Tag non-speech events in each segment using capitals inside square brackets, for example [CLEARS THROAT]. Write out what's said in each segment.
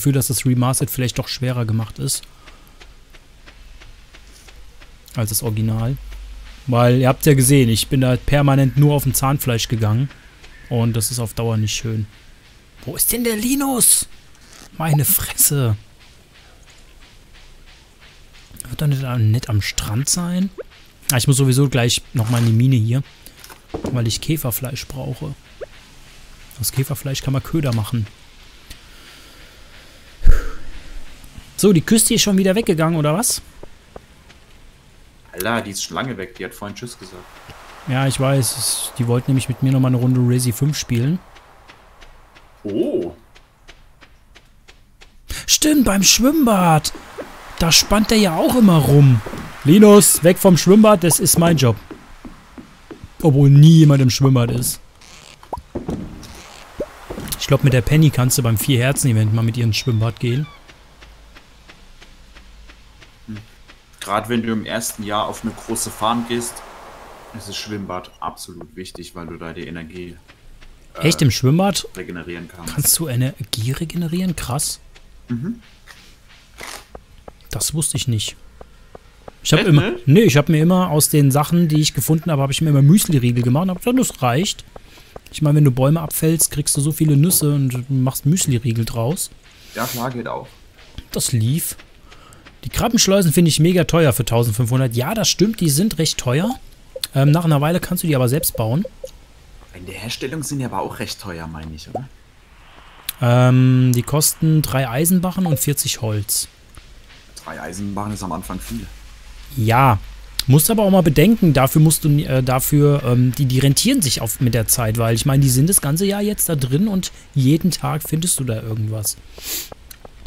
Gefühl, dass das Remastered vielleicht doch schwerer gemacht ist. Als das Original. Weil ihr habt ja gesehen, ich bin da permanent nur auf dem Zahnfleisch gegangen. Und das ist auf Dauer nicht schön. Wo ist denn der Linus? Meine Fresse. Wird er nicht, nicht am Strand sein? Ah, ich muss sowieso gleich nochmal in die Mine hier. Weil ich Käferfleisch brauche. Aus Käferfleisch kann man Köder machen. So, die Küste ist schon wieder weggegangen, oder was? Alter, die ist schon lange weg. Die hat vorhin Tschüss gesagt. Ja, ich weiß. Die wollten nämlich mit mir nochmal eine Runde Resi 5 spielen. Oh. Stimmt, beim Schwimmbad. Da spannt der ja auch immer rum. Linus, weg vom Schwimmbad, das ist mein Job. Obwohl nie jemand im Schwimmbad ist. Ich glaube, mit der Penny kannst du beim Vier-Herzen-Event mal mit ihr ins Schwimmbad gehen. Gerade wenn du im ersten Jahr auf eine große Farm gehst, ist das Schwimmbad absolut wichtig, weil du da die Energie äh, Echt im Schwimmbad? regenerieren kannst. Kannst du Energie regenerieren? Krass. Mhm. Das wusste ich nicht. Ich habe immer, nicht? nee, ich habe mir immer aus den Sachen, die ich gefunden habe, habe ich mir immer Müsli-Riegel gemacht. Und hab gesagt, das reicht. Ich meine, wenn du Bäume abfällst, kriegst du so viele Nüsse und machst Müsli-Riegel draus. Ja, klar, geht auch. Das lief. Die Krabbenschleusen finde ich mega teuer für 1500. Ja, das stimmt, die sind recht teuer. Ähm, nach einer Weile kannst du die aber selbst bauen. In der Herstellung sind die aber auch recht teuer, meine ich, oder? Ähm, die kosten drei Eisenbarren und 40 Holz. Drei Eisenbahnen ist am Anfang viel. Ja, musst aber auch mal bedenken, dafür musst du, äh, dafür, ähm, die, die rentieren sich auf mit der Zeit, weil ich meine, die sind das ganze Jahr jetzt da drin und jeden Tag findest du da irgendwas.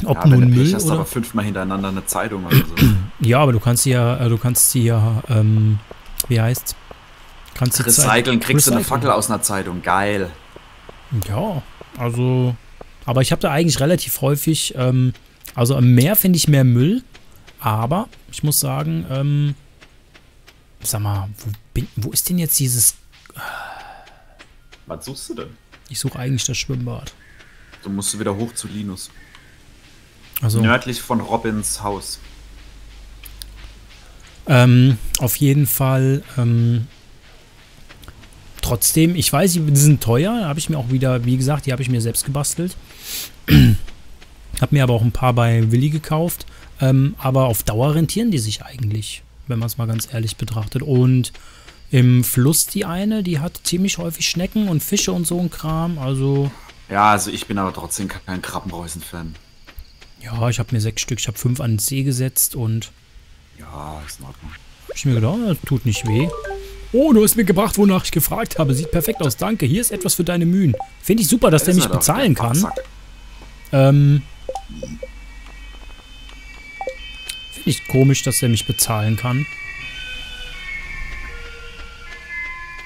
Ob ja, nun du Müll hast oder... aber fünfmal hintereinander eine Zeitung oder so. [CLEARS THROAT] Ja, aber du kannst sie ja, äh, du kannst sie ja, ähm, wie heißt's? Kannst Zeit- Recyceln kriegst du eine Recyceln. Fackel aus einer Zeitung. Geil. Ja, also, aber ich habe da eigentlich relativ häufig, ähm, also am Meer finde ich mehr Müll, aber ich muss sagen, ähm, sag mal, wo, bin, wo ist denn jetzt dieses, Was suchst du denn? ich suche eigentlich das Schwimmbad. Du musst wieder hoch zu Linus. Also, Nördlich von Robins Haus. ähm, auf jeden Fall, ähm, trotzdem, ich weiß, die sind teuer, habe ich mir auch wieder, wie gesagt, die habe ich mir selbst gebastelt. [CLEARS THROAT] habe mir aber auch ein paar bei Willi gekauft. Ähm, aber auf Dauer rentieren die sich eigentlich, wenn man es mal ganz ehrlich betrachtet. Und im Fluss die eine, die hat ziemlich häufig Schnecken und Fische und so ein Kram. Also, Ja, also ich bin aber trotzdem kein Krabbenreusen-Fan. Ja, ich habe mir sechs Stück, ich habe fünf an den See gesetzt und Ja, ist in Ordnung. hab ich mir gedacht, tut nicht weh. Oh, du hast mir gebracht, wonach ich gefragt habe. Sieht perfekt aus, danke. Hier ist etwas für deine Mühen. Finde ich super, dass der mich doch, bezahlen der kann. Ähm. Finde ich komisch, dass er mich bezahlen kann.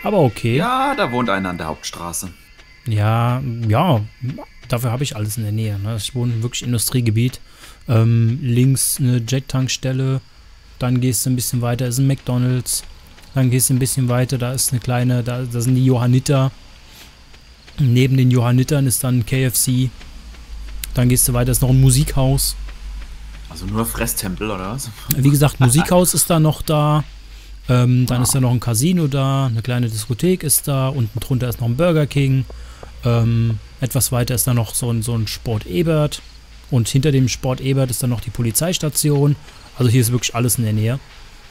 Aber okay. Ja, da wohnt einer an der Hauptstraße. Ja, ja, dafür habe ich alles in der Nähe. Ne? Ich wohne wirklich im Industriegebiet. Ähm, links eine Jet-Tankstelle. Dann gehst du ein bisschen weiter, ist ein McDonalds. Dann gehst du ein bisschen weiter, da ist eine kleine, da, da sind die Johanniter. Neben den Johannitern ist dann KFC. Dann gehst du weiter, ist noch ein Musikhaus. Also nur Fresstempel, oder was? Wie gesagt, [LAUGHS] Musikhaus ist da noch da. Ähm, dann ist da noch ein Casino da, eine kleine Diskothek ist da, unten drunter ist noch ein Burger King. Ähm, etwas weiter ist da noch so ein, so ein Sport Ebert. Und hinter dem Sport Ebert ist dann noch die Polizeistation. Also hier ist wirklich alles in der Nähe.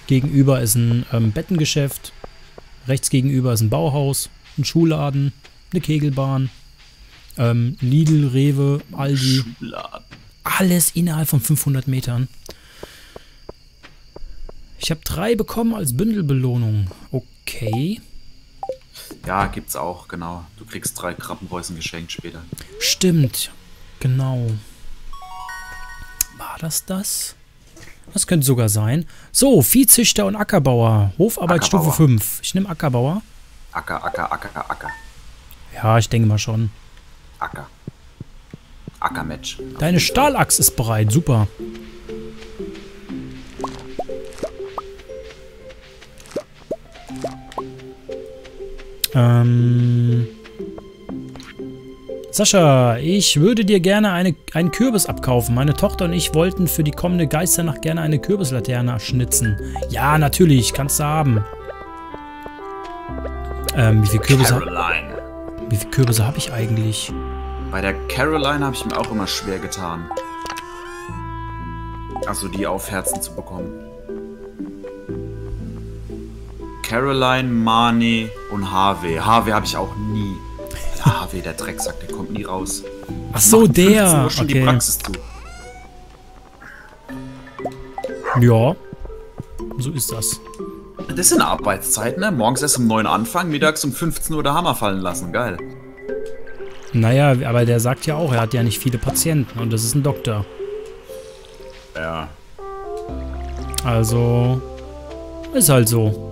Gegenüber ist ein ähm, Bettengeschäft. Rechts gegenüber ist ein Bauhaus, ein Schuhladen, eine Kegelbahn. Ähm, Lidl, Rewe, Aldi. Schuladen. Alles innerhalb von 500 Metern. Ich habe drei bekommen als Bündelbelohnung. Okay. Ja, gibt's auch, genau. Du kriegst drei Krabbenreusen geschenkt später. Stimmt. Genau. War das das? Das könnte sogar sein. So, Viehzüchter und Ackerbauer. Hofarbeitsstufe Ackerbauer. 5. Ich nehme Ackerbauer. Acker, Acker, Acker, Acker. Ja, ich denke mal schon. Acker. Ackermatch. Deine Stahlachs ist bereit. Super. Ähm. Sascha, ich würde dir gerne eine, einen Kürbis abkaufen. Meine Tochter und ich wollten für die kommende Geisternacht gerne eine Kürbislaterne schnitzen. Ja, natürlich, kannst du haben. Ähm, wie viel Kürbisse, Caroline. wie viel Kürbisse habe ich eigentlich? Bei der Caroline habe ich mir auch immer schwer getan. Also die auf Herzen zu bekommen. Caroline, Marnie und Harvey. Harvey habe ich auch nie. Der Harvey, der Drecksack, der kommt nie raus. Ach so, Macht 15 der. Uhr schon die Okay. Praxis zu. Ja. So ist das. Das sind Arbeitszeiten, ne? Morgens erst um 9 Uhr anfangen, mittags um 15 Uhr der Hammer fallen lassen. Geil. Naja, aber der sagt ja auch, er hat ja nicht viele Patienten und das ist ein Doktor. Ja. Also. Ist halt so.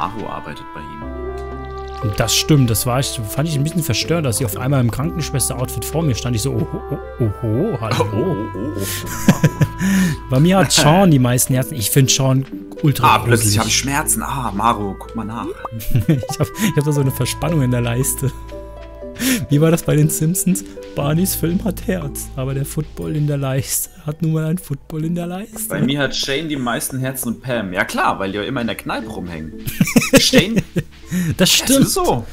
Maru arbeitet bei ihm. Das stimmt, das war ich, fand ich ein bisschen verstört, dass sie auf einmal im Krankenschwester-Outfit vor mir stand. Ich so, oho, oho, hallo. [LAUGHS] oh. Bei mir hat Sean die meisten Herzen. Ich finde Sean ultra Ah, plötzlich gruselig. habe ich Schmerzen. Ah, Maru, guck mal nach. [LAUGHS] Ich habe hab da so eine Verspannung in der Leiste. Wie war das bei den Simpsons? Barneys Film hat Herz, aber der Football in der Leiste hat nun mal ein Football in der Leiste. Bei mir hat Shane die meisten Herzen und Pam. Ja klar, weil die ja immer in der Kneipe rumhängen. Shane, [LAUGHS] Das das stimmt. ist so.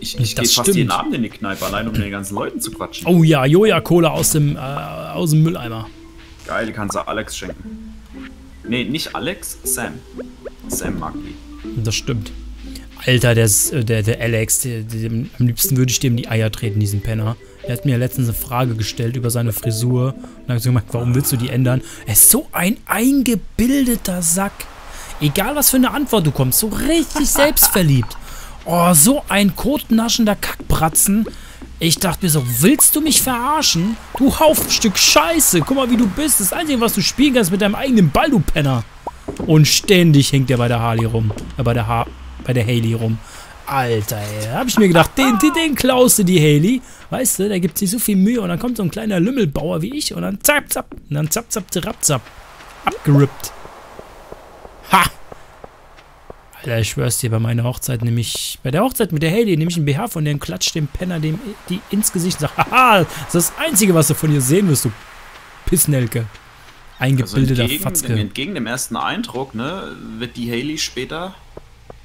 Ich, ich Das gehe fast jeden Abend in die Kneipe, allein um mit den ganzen Leuten zu quatschen. Oh ja, Joja-Cola aus dem, äh, aus dem Mülleimer. Geil, die kannst du Alex schenken. Nee, nicht Alex, Sam. Sam mag die. Das stimmt. Alter, der, äh, der, der Alex, der, der, am liebsten würde ich dem die Eier treten, diesen Penner. Er hat mir letztens eine Frage gestellt über seine Frisur. Und dann habe ich so gemeint, warum willst du die ändern? Er ist so ein eingebildeter Sack. Egal was für eine Antwort du kommst, so richtig [LAUGHS] selbstverliebt. Oh, so ein kotnaschender Kackbratzen. Ich dachte mir so, willst du mich verarschen? Du Haufenstück Scheiße. Guck mal, wie du bist. Das Einzige, was du spielen kannst, mit deinem eigenen Ball, du Penner. Und ständig hängt er bei der Harley rum. Äh, bei der ha bei der Haley rum. Alter, ey. Hab ich mir gedacht, den, den, den klaust du die Haley. Weißt du, da gibt sich so viel Mühe und dann kommt so ein kleiner Lümmelbauer wie ich und dann zapp, zapp. Und dann zapp, zapp, zerab, zapp. Abgerippt. Ha! Alter, ich schwör's dir, bei meiner Hochzeit nehme ich, bei der Hochzeit mit der Haley nehme ich einen BH von der und klatsch dem Penner dem, die ins Gesicht und sag, haha, das ist das Einzige, was du von ihr sehen wirst, du Pissnelke. Also Eingebildeter entgegen, Fatzke. entgegen dem ersten Eindruck, ne, wird die Haley später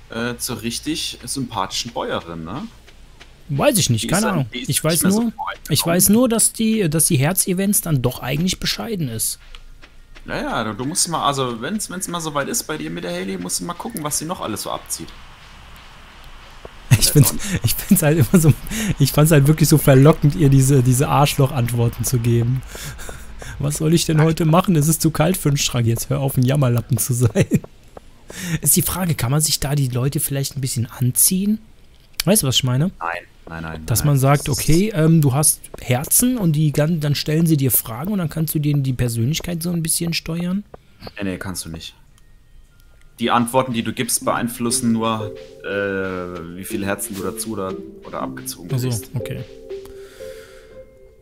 äh, zur richtig sympathischen Bäuerin, ne? Weiß ich nicht, Die keine Ahnung. Ich weiß so nur, weit ich weiß nur, dass die, dass die Herz-Events dann doch eigentlich bescheiden ist. Naja, du, du musst mal, also wenn es mal soweit ist bei dir mit der Haley, musst du mal gucken, was sie noch alles so abzieht. [LAUGHS] Ich find's, ich find's halt immer so, ich fand's halt wirklich so verlockend, ihr diese, diese Arschloch-Antworten zu geben. [LAUGHS] Was soll ich denn heute machen? Es ist zu kalt für einen Schrank. Jetzt hör auf, ein Jammerlappen zu sein. Ist die Frage, kann man sich da die Leute vielleicht ein bisschen anziehen? Weißt du, was ich meine? Nein, nein, nein. Dass nein. man sagt, okay, ähm, du hast Herzen und die dann stellen sie dir Fragen und dann kannst du denen die Persönlichkeit so ein bisschen steuern. Nee, nee, kannst du nicht. Die Antworten, die du gibst, beeinflussen nur, äh, wie viele Herzen du dazu oder, oder abgezogen Also, kriegst. okay.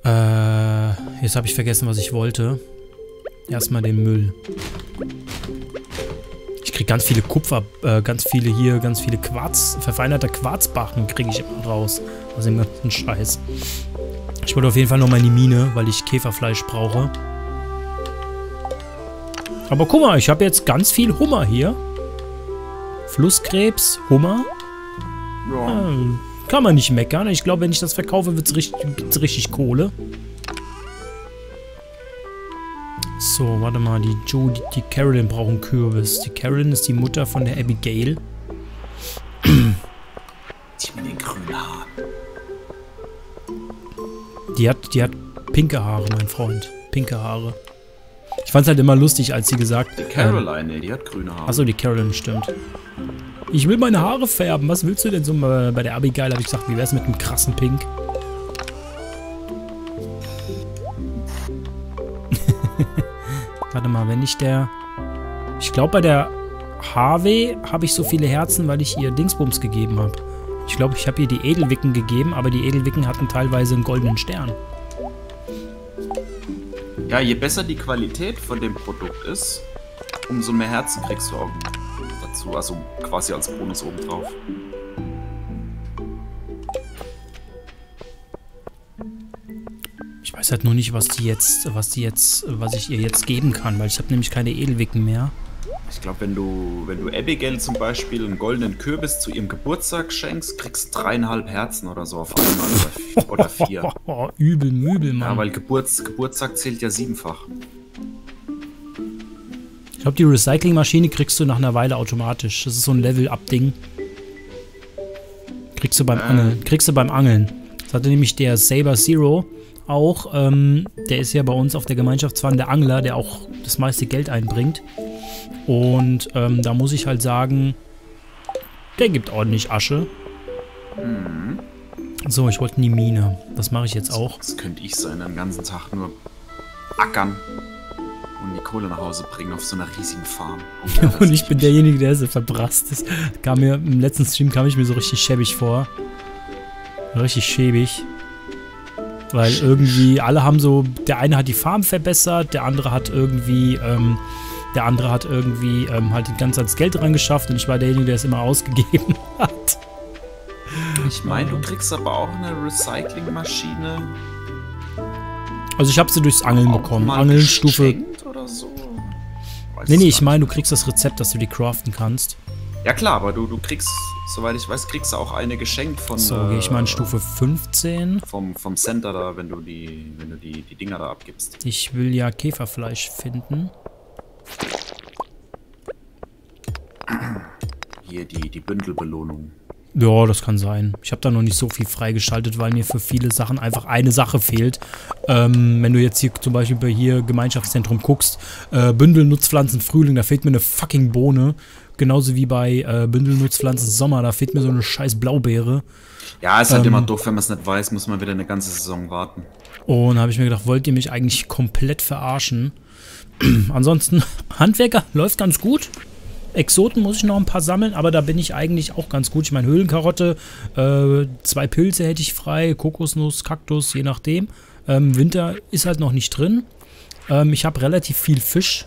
Äh, jetzt habe ich vergessen, was ich wollte. Erstmal den Müll. Ich krieg ganz viele Kupfer, äh, ganz viele hier, ganz viele Quarz, verfeinerte Quarzbachen kriege ich immer raus. Aus dem ganzen Scheiß. Ich wollte auf jeden Fall noch mal in die Mine, weil ich Käferfleisch brauche. Aber guck mal, ich habe jetzt ganz viel Hummer hier. Flusskrebs, Hummer. Ja. Ja, kann man nicht meckern. Ich glaube, wenn ich das verkaufe, wird's richtig, gibt's richtig Kohle. So, warte mal. Die Joe, die, die Carolyn brauchen Kürbis. Die Carolyn ist die Mutter von der Abigail. Die mit den grünen Haaren. Die hat, die hat pinke Haare, mein Freund. Pinke Haare. Ich fand's halt immer lustig, als sie gesagt... Die Ähm, Caroline, nee, die hat grüne Haare. achso, die Carolyn, stimmt. Ich will meine Haare färben. Was willst du denn so? Äh, Bei der Abigail habe ich gesagt, wie wär's mit einem krassen Pink? Mal, wenn ich der... Ich glaube, bei der Harvey habe ich so viele Herzen, weil ich ihr Dingsbums gegeben habe. Ich glaube, ich habe ihr die Edelwicken gegeben, aber die Edelwicken hatten teilweise einen goldenen Stern. Ja, je besser die Qualität von dem Produkt ist, umso mehr Herzen kriegst du auch dazu. Also quasi als Bonus obendrauf. Weiß halt nur nicht, was die jetzt, was die jetzt, was ich ihr jetzt geben kann, weil ich habe nämlich keine Edelwicken mehr. Ich glaube, wenn du, wenn du Abigail zum Beispiel einen goldenen Kürbis zu ihrem Geburtstag schenkst, kriegst du dreieinhalb Herzen oder so auf einmal oder, oder vier. [LAUGHS] übel, mübel, Mann. Ja, weil Geburts, Geburtstag zählt ja siebenfach. Ich glaube, die Recyclingmaschine kriegst du nach einer Weile automatisch. Das ist so ein Level-Up-Ding. Kriegst du beim äh. Angeln. Kriegst du beim Angeln. Das hatte nämlich der Saber Zero auch. Ähm, der ist ja bei uns auf der Gemeinschaftsfahrt der Angler, der auch das meiste Geld einbringt. Und ähm, da muss ich halt sagen, der gibt ordentlich Asche. Mhm. So, ich wollte in die Mine. Das mache ich jetzt auch. Das könnte ich sein, den ganzen Tag nur ackern und die Kohle nach Hause bringen auf so einer riesigen Farm. [LAUGHS] Oh, und ich bin derjenige, der so verbrast ist. Kam mir, Im letzten Stream kam ich mir so richtig schäbig vor. Richtig schäbig. Weil irgendwie alle haben so, der eine hat die Farm verbessert, der andere hat irgendwie ähm, der andere hat irgendwie ähm, halt die ganze Zeit das Geld reingeschafft und ich war derjenige, der es immer ausgegeben [LAUGHS] hat. Ich meine, du kriegst aber auch eine Recyclingmaschine. Also ich habe sie durchs Angeln bekommen. Angelstufe. Oder so? Weiß nee, nee, ich meine, du kriegst das Rezept, dass du die craften kannst. Ja klar, aber du, du kriegst, soweit ich weiß, kriegst du auch eine geschenkt von. So, äh, gehe ich mal in Stufe 15. Vom, vom Center da, wenn du die, wenn du die, die Dinger da abgibst. Ich will ja Käferfleisch finden. Hier die, die Bündelbelohnung. Ja, das kann sein. Ich habe da noch nicht so viel freigeschaltet, weil mir für viele Sachen einfach eine Sache fehlt. Ähm, wenn du jetzt hier zum Beispiel bei hier Gemeinschaftszentrum guckst, äh, Bündelnutzpflanzen Frühling, da fehlt mir eine fucking Bohne. Genauso wie bei äh, Bündelnutzpflanzen Sommer, da fehlt mir so eine scheiß Blaubeere. Ja, ist halt ähm, immer doof, wenn man es nicht weiß, muss man wieder eine ganze Saison warten. Und habe ich mir gedacht, wollt ihr mich eigentlich komplett verarschen? [CLEARS THROAT] Ansonsten, [LAUGHS] Handwerker läuft ganz gut. Exoten muss ich noch ein paar sammeln, aber da bin ich eigentlich auch ganz gut. Ich meine, Höhlenkarotte, äh, zwei Pilze hätte ich frei, Kokosnuss, Kaktus, je nachdem. Ähm, Winter ist halt noch nicht drin. Ähm, ich habe relativ viel Fisch.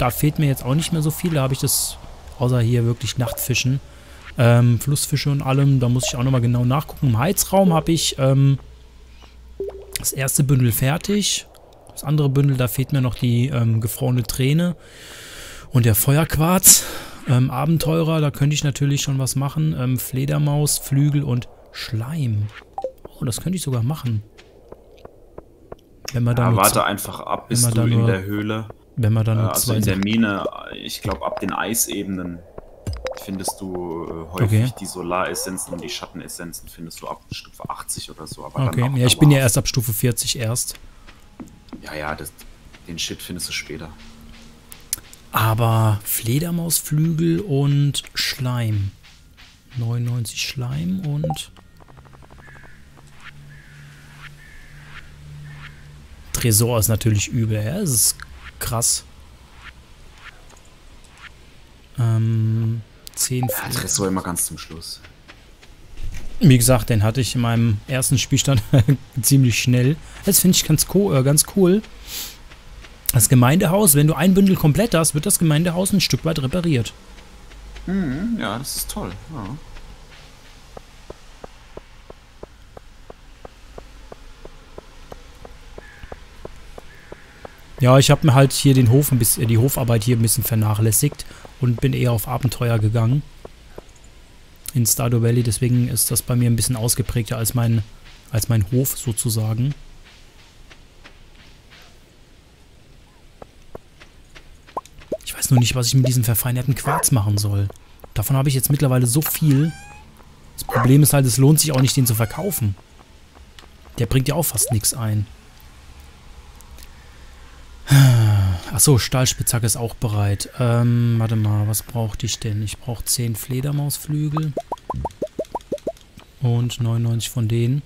Da fehlt mir jetzt auch nicht mehr so viel. Da habe ich das, außer hier wirklich Nachtfischen, ähm, Flussfische und allem. Da muss ich auch nochmal genau nachgucken. Im Heizraum habe ich ähm, das erste Bündel fertig. Das andere Bündel, da fehlt mir noch die ähm, gefrorene Träne und der Feuerquarz. Ähm, Abenteurer, da könnte ich natürlich schon was machen. Ähm, Fledermaus, Flügel und Schleim. Oh, das könnte ich sogar machen. Wenn man dann ja, warte einfach ab, bis du in der Höhle. Wenn man dann äh, also in der Mine, ich glaube ab den Eisebenen findest du äh, häufig okay. die Solaressenzen und die Schattenessenzen findest du ab Stufe 80 oder so. Aber okay, ja, ich bin ja erst ab Stufe 40 erst. Ja, ja, das, den Shit findest du später. Aber Fledermausflügel und Schleim. 99 Schleim und... Tresor ist natürlich übel, ja, ist krass. Ähm, 10 ja, Tresor immer ganz zum Schluss. Wie gesagt, den hatte ich in meinem ersten Spielstand [LAUGHS] ziemlich schnell. Das finde ich ganz, co äh, ganz cool. Das Gemeindehaus, wenn du ein Bündel komplett hast, wird das Gemeindehaus ein Stück weit repariert. Mhm, ja, das ist toll. Ja. Ja, ich habe mir halt hier den Hof ein bisschen, die Hofarbeit hier ein bisschen vernachlässigt und bin eher auf Abenteuer gegangen in Stardew Valley. Deswegen ist das bei mir ein bisschen ausgeprägter als mein, als mein Hof sozusagen. Ich weiß nur nicht, was ich mit diesem verfeinerten Quarz machen soll. Davon habe ich jetzt mittlerweile so viel. Das Problem ist halt, es lohnt sich auch nicht, den zu verkaufen. Der bringt ja auch fast nichts ein. Achso, Stahlspitzhacke ist auch bereit. Ähm, warte mal, was brauchte ich denn? Ich brauche 10 Fledermausflügel. Und 99 von denen.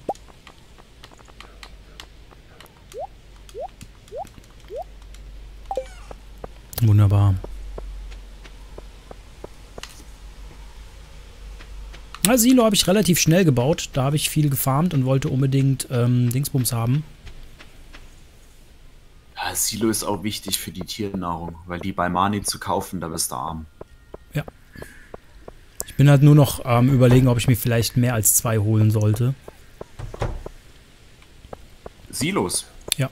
Wunderbar. Na, Silo habe ich relativ schnell gebaut. Da habe ich viel gefarmt und wollte unbedingt ähm, Dingsbums haben. Silo ist auch wichtig für die Tiernahrung, weil die bei Mani zu kaufen, da wirst du arm. Ja. Ich bin halt nur noch am ähm, überlegen, ob ich mir vielleicht mehr als zwei holen sollte. Silos. Ja.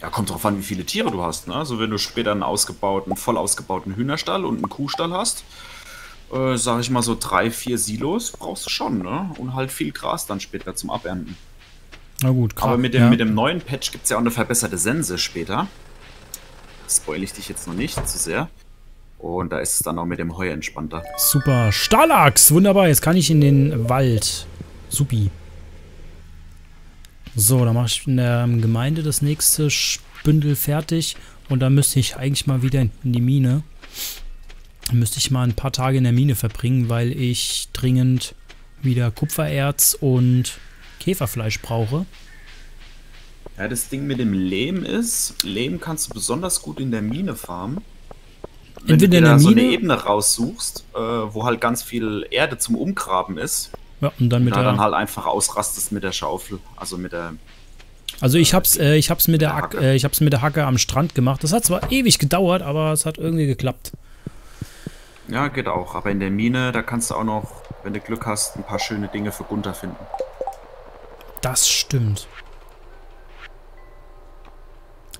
Ja, kommt drauf an, wie viele Tiere du hast. Ne? Also wenn du später einen ausgebauten, voll ausgebauten Hühnerstall und einen Kuhstall hast, äh, sag ich mal so drei, vier Silos brauchst du schon, ne? Und halt viel Gras dann später zum Abernten. Na gut, klar. Aber mit dem, ja. mit dem neuen Patch gibt es ja auch eine verbesserte Sense später. Spoil ich dich jetzt noch nicht zu sehr. Und da ist es dann auch mit dem Heu entspannter. Super. Stahlachs, wunderbar. Jetzt kann ich in den Wald. Supi. So, dann mache ich in der Gemeinde das nächste Bündel fertig. Und dann müsste ich eigentlich mal wieder in die Mine. Dann müsste ich mal ein paar Tage in der Mine verbringen, weil ich dringend wieder Kupfererz und Käferfleisch brauche. Ja, das Ding mit dem Lehm ist, Lehm kannst du besonders gut in der Mine farmen. Wenn Entweder du dir in der Mine, so eine Ebene raussuchst, äh, wo halt ganz viel Erde zum Umgraben ist. Ja, und dann mit da der, dann halt einfach ausrastest mit der Schaufel, also mit der also ich hab's, äh, ich hab's mit der, Hacke. Äh, ich hab's mit der Hacke am Strand gemacht. Das hat zwar ewig gedauert, aber es hat irgendwie geklappt. Ja, geht auch. Aber in der Mine, da kannst du auch noch, wenn du Glück hast, ein paar schöne Dinge für Gunther finden. Das stimmt.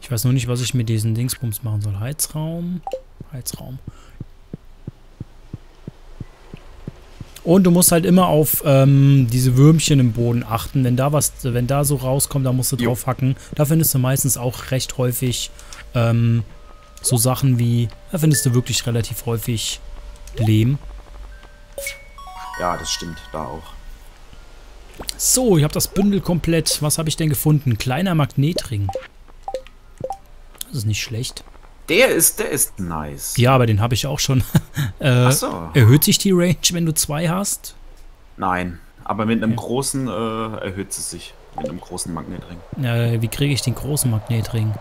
Ich weiß nur nicht, was ich mit diesen Dingsbums machen soll. Heizraum. Heizraum. Und du musst halt immer auf ähm, diese Würmchen im Boden achten. Wenn da was, wenn da so rauskommt, da musst du drauf hacken. Da findest du meistens auch recht häufig ähm, so Sachen wie, da findest du wirklich relativ häufig Lehm. Ja, das stimmt, da auch. So, ich habe das Bündel komplett. Was habe ich denn gefunden? Kleiner Magnetring. Das ist nicht schlecht. Der ist, der ist nice. Ja, aber den habe ich auch schon. [LAUGHS] äh, so. Erhöht sich die Range, wenn du zwei hast? Nein, aber mit einem ja. großen äh, erhöht sie sich. Mit einem großen Magnetring. Äh, wie kriege ich den großen Magnetring?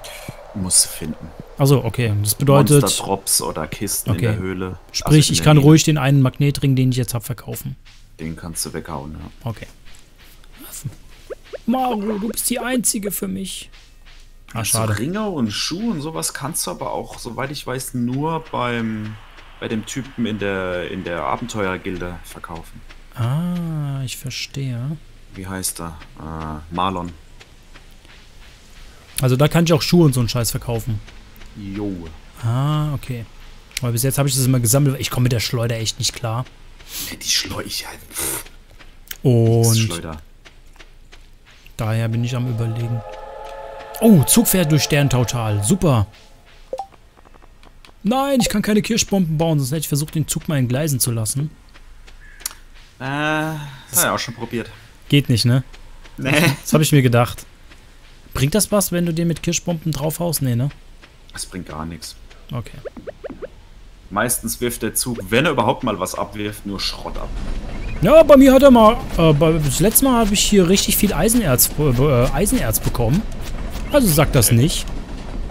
Muss finden. Also okay, das bedeutet... Monster Drops oder Kisten okay. in der Höhle. Sprich, also ich kann Mine. ruhig den einen Magnetring, den ich jetzt habe, verkaufen. Den kannst du weghauen, ja. Okay. Maru, du bist die Einzige für mich. Ah, schade. So Ringe und Schuhe und sowas kannst du aber auch, soweit ich weiß, nur beim bei dem Typen in der in der Abenteuergilde verkaufen. Ah, ich verstehe. Wie heißt er? Äh, Marlon. Also da kann ich auch Schuhe und so einen Scheiß verkaufen. Jo. Ah, okay. Aber bis jetzt habe ich das immer gesammelt. Ich komme mit der Schleuder echt nicht klar. Die Schleuder. Halt. Und Schleuder. Daher bin ich am überlegen. Oh, Zug fährt durch Sterntautal. Super. Nein, ich kann keine Kirschbomben bauen, sonst hätte ich versucht, den Zug mal in Gleisen zu lassen. Äh, das habe ich auch schon probiert. Geht nicht, ne? Nee. Das habe ich mir gedacht. Bringt das was, wenn du den mit Kirschbomben draufhaust? Nee, ne? Das bringt gar nichts. Okay. Meistens wirft der Zug, wenn er überhaupt mal was abwirft, nur Schrott ab. Ja, bei mir hat er mal, äh, das letzte Mal habe ich hier richtig viel Eisenerz, äh, Eisenerz bekommen. Also sagt das nicht.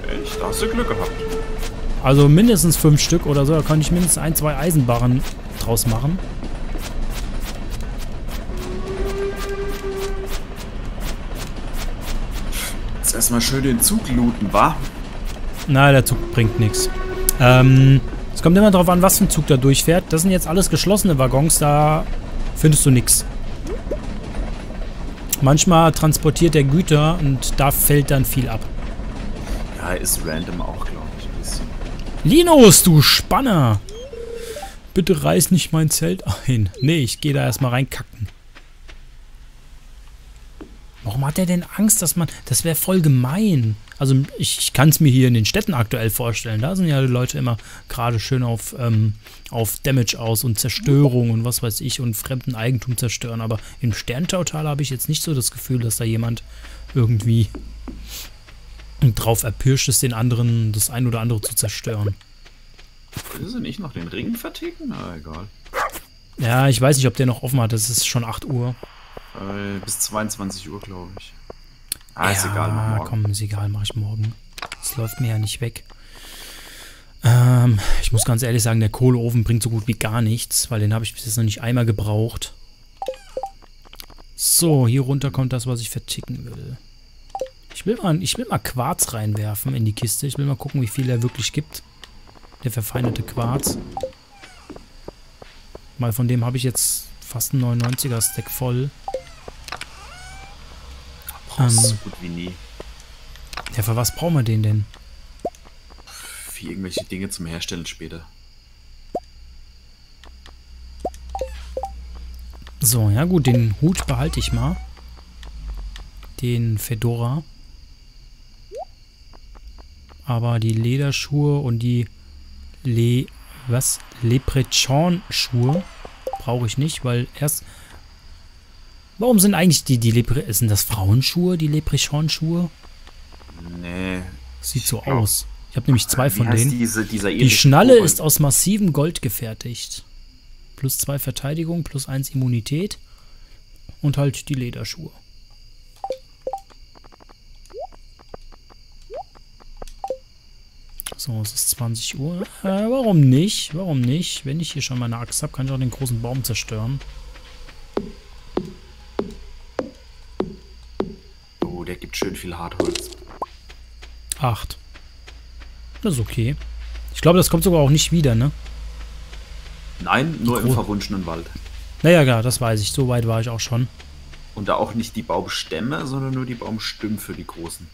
Echt? Da hast du Glück gehabt. Also mindestens fünf Stück oder so. Da kann ich mindestens ein, zwei Eisenbarren draus machen. Jetzt erstmal schön den Zug looten, wa? Nein, der Zug bringt nichts. Ähm, es kommt immer darauf an, was für ein Zug da durchfährt. Das sind jetzt alles geschlossene Waggons, da findest du nichts. Manchmal transportiert er Güter und da fällt dann viel ab. Ja, ist random auch, glaube ich, ein bisschen. Linus, du Spanner! Bitte reiß nicht mein Zelt ein. Nee, ich gehe da erstmal reinkacken. Warum hat er denn Angst, dass man... Das wäre voll gemein. Also ich, ich kann es mir hier in den Städten aktuell vorstellen. Da sind ja die Leute immer gerade schön auf, ähm, auf Damage aus und Zerstörung und was weiß ich und fremden Eigentum zerstören. Aber im Sterntautal habe ich jetzt nicht so das Gefühl, dass da jemand irgendwie drauf erpirscht ist, den anderen das ein oder andere zu zerstören. Willst du nicht noch den Ring verticken? Na, egal. Ja, ich weiß nicht, ob der noch offen hat. Es ist schon 8 Uhr. Äh, bis 22 Uhr, glaube ich. Ah, ja, ist egal, mach morgen. komm, ist egal, mach ich morgen. Das läuft mir ja nicht weg. Ähm, ich muss ganz ehrlich sagen, der Kohleofen bringt so gut wie gar nichts, weil den habe ich bis jetzt noch nicht einmal gebraucht. So, hier runter kommt das, was ich verticken will. Ich will mal, ich will mal Quarz reinwerfen in die Kiste. Ich will mal gucken, wie viel er wirklich gibt. Der verfeindete Quarz. Mal von dem habe ich jetzt fast ein 99er Stack voll. Ähm, so gut wie nie. Ja, für was brauchen wir den denn? Für irgendwelche Dinge zum Herstellen später. So, ja gut, den Hut behalte ich mal. Den Fedora. Aber die Lederschuhe und die Le... Was? Leprechaun-Schuhe brauche ich nicht, weil erst... Warum sind eigentlich die, die Lepre... Sind das Frauenschuhe, die Leprechaun-Schuhe? Nee. Sieht so aus. Ich habe nämlich zwei Wie von denen. Diese, dieser Die Schnalle Kobold? ist aus massivem Gold gefertigt. Plus zwei Verteidigung, plus eins Immunität. Und halt die Lederschuhe. So, es ist 20 Uhr. Äh, warum nicht? Warum nicht? Wenn ich hier schon meine Axt habe, kann ich auch den großen Baum zerstören. Schön viel Hartholz. Acht. Das ist okay. Ich glaube, das kommt sogar auch nicht wieder, ne? Nein, nur im verwunschenen Wald. Naja, ja, das weiß ich. So weit war ich auch schon. Und da auch nicht die Baumstämme, sondern nur die Baumstümpfe, die großen.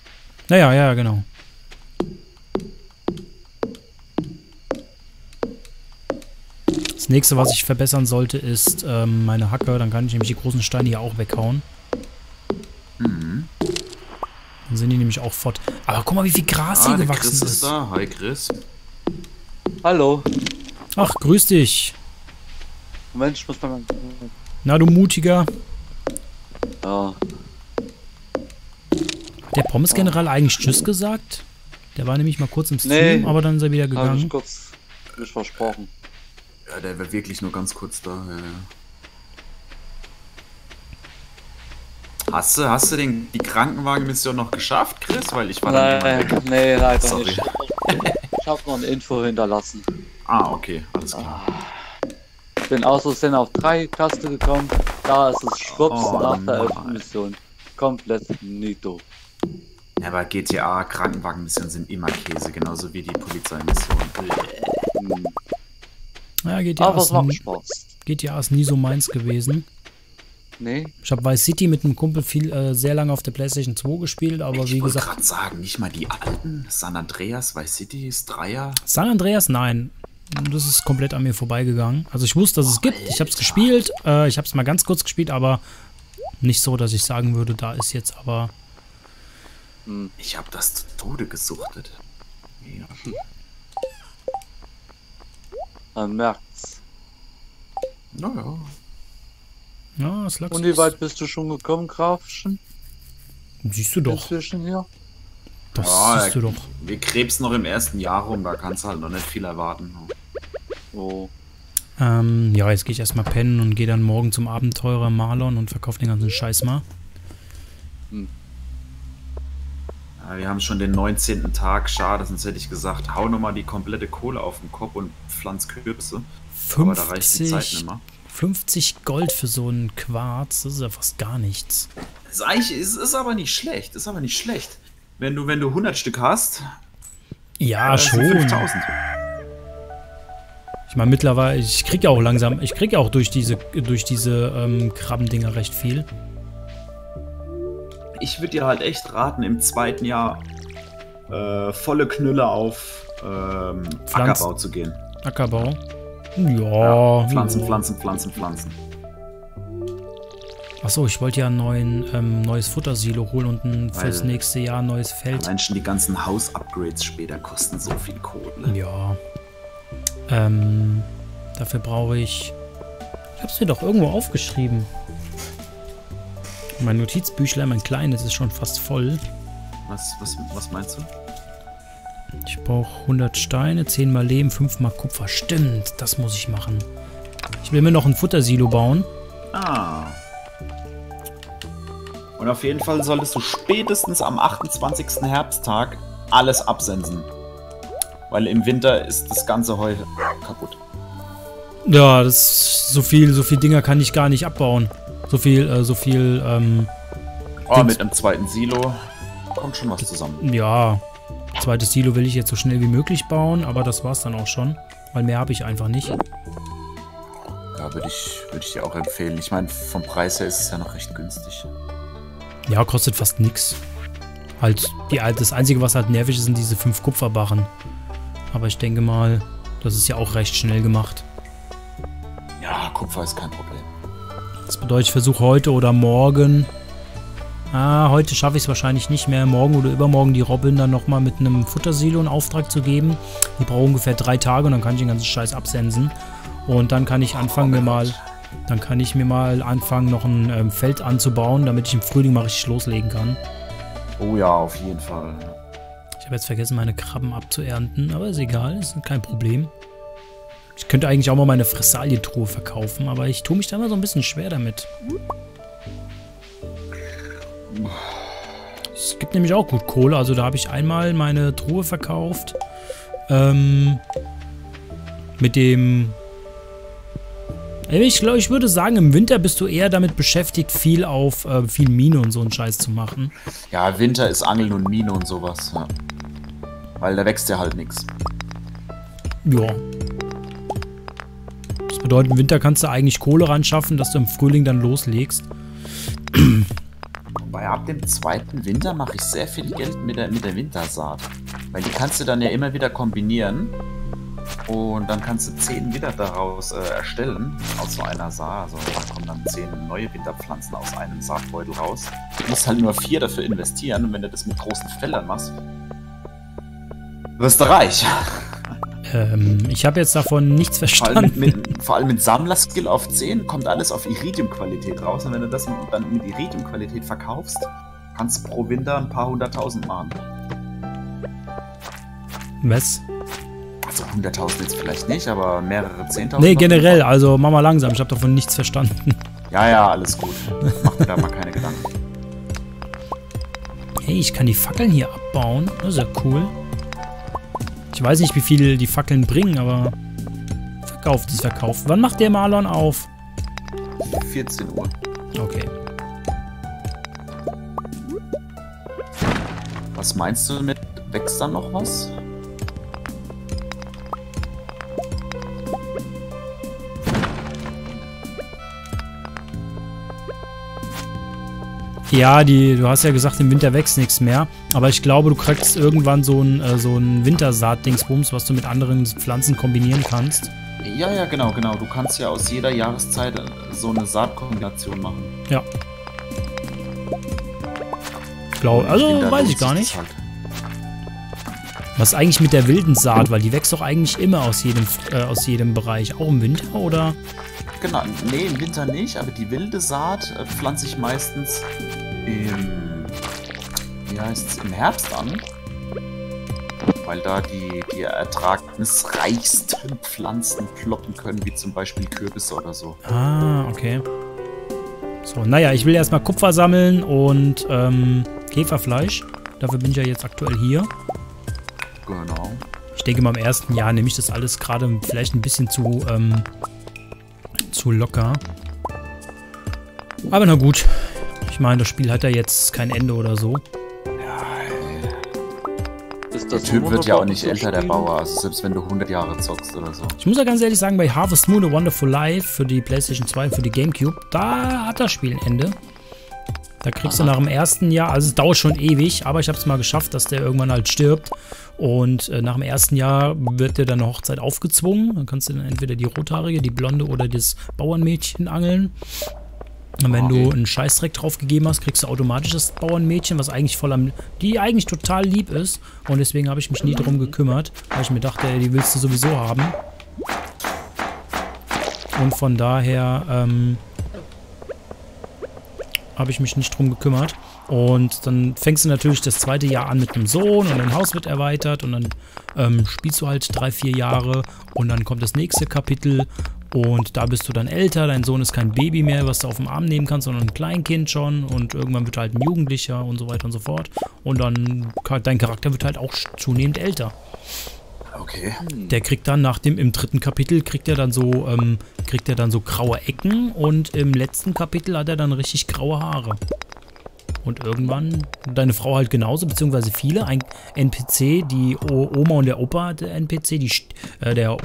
Naja, ja, genau. Das nächste, was ich verbessern sollte, ist ähm, meine Hacke. Dann kann ich nämlich die großen Steine hier auch weghauen. Mhm. Dann sind die nämlich auch fort. Aber guck mal, wie viel Gras hier Ah, der gewachsen Chris ist. ist da. Hi, Chris. Hallo. Ach, grüß dich. Moment, ich muss mal. Na, du Mutiger. Ja, Hat der Pommes-General eigentlich Tschüss gesagt? Der war nämlich mal kurz im Stream, Nee. aber dann ist er wieder habe ich gegangen. kurz mich versprochen. Ja, der war wirklich nur ganz kurz da. Ja, ja. Hast du, hast du den, die Krankenwagenmission noch geschafft, Chris? Weil ich war dann Nein, immer weg. nee, leider Sorry. nicht. Ich habe noch eine Info hinterlassen. Ah, okay, alles klar. Ich bin aus Versehen auf drei Taste gekommen. Da ist es schwupps Oh, nach der Mission. Komplett nito. Ja, aber GTA Krankenwagenmissionen sind immer Käse, genauso wie die Polizeimissionen. Hm. Ja, GTA, Aber es ist, macht Spaß. GTA ist nie so meins gewesen. Nee, Ich habe Vice City mit einem Kumpel viel, äh, sehr lange auf der PlayStation 2 gespielt, aber ich wie wollte gesagt, gerade sagen, nicht mal die alten. San Andreas, Vice City ist Dreier. San Andreas, nein. Das ist komplett an mir vorbeigegangen. Also ich wusste, dass es gibt. Ich habe es gespielt. Äh, ich habe es mal ganz kurz gespielt, aber nicht so, dass ich sagen würde, da ist jetzt aber... Ich habe das zu Tode gesuchtet. Ja. man merkt's. Naja. Ja, es lag Und wie weit bist du schon gekommen, Grafchen? Siehst du doch. Inzwischen hier? Das Ja, siehst du doch. Wir krebs noch im ersten Jahr rum, da kannst du halt noch nicht viel erwarten. Oh. Ähm, ja, jetzt gehe ich erstmal pennen und gehe dann morgen zum Abenteurer Marlon und verkaufe den ganzen Scheiß mal. Ja, wir haben schon den 19. Tag, schade, sonst hätte ich gesagt, hau nochmal die komplette Kohle auf den Kopf und pflanz Kürbisse. Aber da reicht die Zeit 50, nicht mehr. 50 Gold für so einen Quarz, das ist ja fast gar nichts. Ist, eigentlich, ist, ist aber nicht schlecht, ist aber nicht schlecht. Wenn du, wenn du 100 Stück hast, Ja, das schon. 5000. Ich meine, mittlerweile, ich krieg ja auch langsam, ich krieg ja auch durch diese, durch diese ähm, Krabbendinger recht viel. Ich würde dir halt echt raten, im zweiten Jahr äh, volle Knülle auf ähm, Ackerbau zu gehen. Ackerbau. Ja. Pflanzen, ja. pflanzen, pflanzen, pflanzen. Achso, ich wollte ja ein neuen, ähm, neues Futtersilo holen und ein fürs Weil- nächste Jahr ein neues Feld. Allein schon die ganzen Haus-Upgrades später kosten so viel Kohle. Ja. Ähm, dafür brauche ich. Ich hab's mir doch irgendwo aufgeschrieben. Mein Notizbüchlein, mein kleines, ist schon fast voll. Was, was, was meinst du? Ich brauche 100 Steine, 10 mal Lehm, 5 mal Kupfer. Stimmt, das muss ich machen. Ich will mir noch ein Futtersilo bauen. Ah. Und auf jeden Fall solltest du spätestens am 28. Herbsttag alles absensen. Weil im Winter ist das ganze Heu kaputt. Ja, das so viel, so viel Dinger kann ich gar nicht abbauen. So viel, äh, so viel, ähm, Oh, Dings- mit einem zweiten Silo kommt schon was zusammen. ja. Zweites Silo will ich jetzt so schnell wie möglich bauen, aber das war's dann auch schon. Weil mehr habe ich einfach nicht. Ja, würde ich, würd ich dir auch empfehlen. Ich meine, vom Preis her ist es ja noch recht günstig. Ja, kostet fast nix. Halt, die, das Einzige, was halt nervig ist, sind diese fünf Kupferbarren. Aber ich denke mal, das ist ja auch recht schnell gemacht. Ja, Kupfer ist kein Problem. Das bedeutet, ich versuche heute oder morgen. Ah, heute schaffe ich es wahrscheinlich nicht mehr. Morgen oder übermorgen die Robin dann nochmal mit einem Futtersilo in Auftrag zu geben. Die braucht ungefähr drei Tage und dann kann ich den ganzen Scheiß absensen. Und dann kann ich anfangen, mir mal. Dann kann ich mir mal anfangen, noch ein ähm, Feld anzubauen, damit ich im Frühling mal richtig loslegen kann. Oh ja, auf jeden Fall. Ich habe jetzt vergessen, meine Krabben abzuernten, aber ist egal, ist kein Problem. Ich könnte eigentlich auch mal meine Fressalientruhe verkaufen, aber ich tue mich da immer so ein bisschen schwer damit. Es gibt nämlich auch gut Kohle, also da habe ich einmal meine Truhe verkauft. Ähm, mit dem... Ich glaube, ich würde sagen, im Winter bist du eher damit beschäftigt, viel auf äh, viel Mine und so einen Scheiß zu machen. Ja, Winter ist Angeln und Mine und sowas, ja. Weil da wächst ja halt nichts. Ja. Das bedeutet, im Winter kannst du eigentlich Kohle ran schaffen, dass du im Frühling dann loslegst. [CLEARS THROAT] Wobei ab dem zweiten Winter mache ich sehr viel Geld mit der, mit der Wintersaat. Weil die kannst du dann ja immer wieder kombinieren. Und dann kannst du zehn wieder daraus äh, erstellen, aus so einer Saat. Also da kommen dann zehn neue Winterpflanzen aus einem Saatbeutel raus. Du musst halt nur vier dafür investieren. Und wenn du das mit großen Feldern machst, wirst du reich. Ähm, ich habe jetzt davon nichts Vor verstanden. allem mit, mit, vor allem mit Sammlerskill auf 10 kommt alles auf Iridium-Qualität raus. Und wenn du das mit, dann mit Iridium-Qualität verkaufst, kannst du pro Winter ein paar hunderttausend machen. Was? Also hunderttausend jetzt vielleicht nicht, aber mehrere zehntausend. Nee, generell, also mach mal langsam. Ich habe davon nichts verstanden. Ja, ja, alles gut. Mach dir da mal keine Gedanken. Hey, ich kann die Fackeln hier abbauen. Das ist ja cool. Ich weiß nicht, wie viel die Fackeln bringen, aber verkauft ist verkauft. Wann macht der Marlon auf? 14 Uhr. Okay. Was meinst du mit, wächst da noch was? Ja, die, du hast ja gesagt, im Winter wächst nichts mehr. Aber ich glaube, du kriegst irgendwann so ein, äh, so ein Wintersaat-Dingsbums, was du mit anderen Pflanzen kombinieren kannst. Ja, ja, genau, genau. Du kannst ja aus jeder Jahreszeit äh, so eine Saatkombination machen. Ja. Glaube, also Winter weiß ich gar nicht. Halt. Was eigentlich mit der wilden Saat? Weil die wächst doch eigentlich immer aus jedem, äh, aus jedem Bereich. Auch im Winter, oder? Genau, nee, im Winter nicht, aber die wilde Saat äh, pflanze ich meistens im, wie heißt's, im Herbst an. Weil da die, die ertragnisreichsten Pflanzen ploppen können, wie zum Beispiel Kürbisse oder so. Ah, okay. So, naja, ich will erstmal Kupfer sammeln und ähm, Käferfleisch. Dafür bin ich ja jetzt aktuell hier. Genau. Ich denke mal im ersten Jahr nehme ich das alles gerade vielleicht ein bisschen zu, ähm, zu locker. Aber na gut. Ich meine, das Spiel hat ja jetzt kein Ende oder so. Ist Der das Typ wird ja auch nicht älter, der? Bauer. Also selbst wenn du 100 Jahre zockst oder so. Ich muss ja ganz ehrlich sagen, bei Harvest Moon A Wonderful Life für die PlayStation 2 und für die Gamecube, da hat das Spiel ein Ende. Da kriegst du nach dem ersten Jahr, also es dauert schon ewig, aber ich habe es mal geschafft, dass der irgendwann halt stirbt. Und äh, nach dem ersten Jahr wird dir dann eine Hochzeit aufgezwungen. Dann kannst du dann entweder die rothaarige, die blonde oder das Bauernmädchen angeln. Und wenn du einen Scheißdreck drauf gegeben hast, kriegst du automatisch das Bauernmädchen, was eigentlich voll am, die eigentlich total lieb ist. Und deswegen habe ich mich nie drum gekümmert, weil ich mir dachte, ey, die willst du sowieso haben. Und von daher ähm, habe ich mich nicht drum gekümmert. Und dann fängst du natürlich das zweite Jahr an mit einem Sohn und dein Haus wird erweitert und dann ähm, spielst du halt drei, vier Jahre und dann kommt das nächste Kapitel und da bist du dann älter, dein Sohn ist kein Baby mehr, was du auf den Arm nehmen kannst, sondern ein Kleinkind schon und irgendwann wird er halt ein Jugendlicher und so weiter und so fort und dann dein Charakter wird halt auch zunehmend älter. Okay. Der kriegt dann nach dem, im dritten Kapitel kriegt er dann so, ähm, kriegt er dann so graue Ecken und im letzten Kapitel hat er dann richtig graue Haare. Und irgendwann, deine Frau halt genauso, beziehungsweise viele, ein NPC, die o Oma und der Opa der NPC, die, äh, der,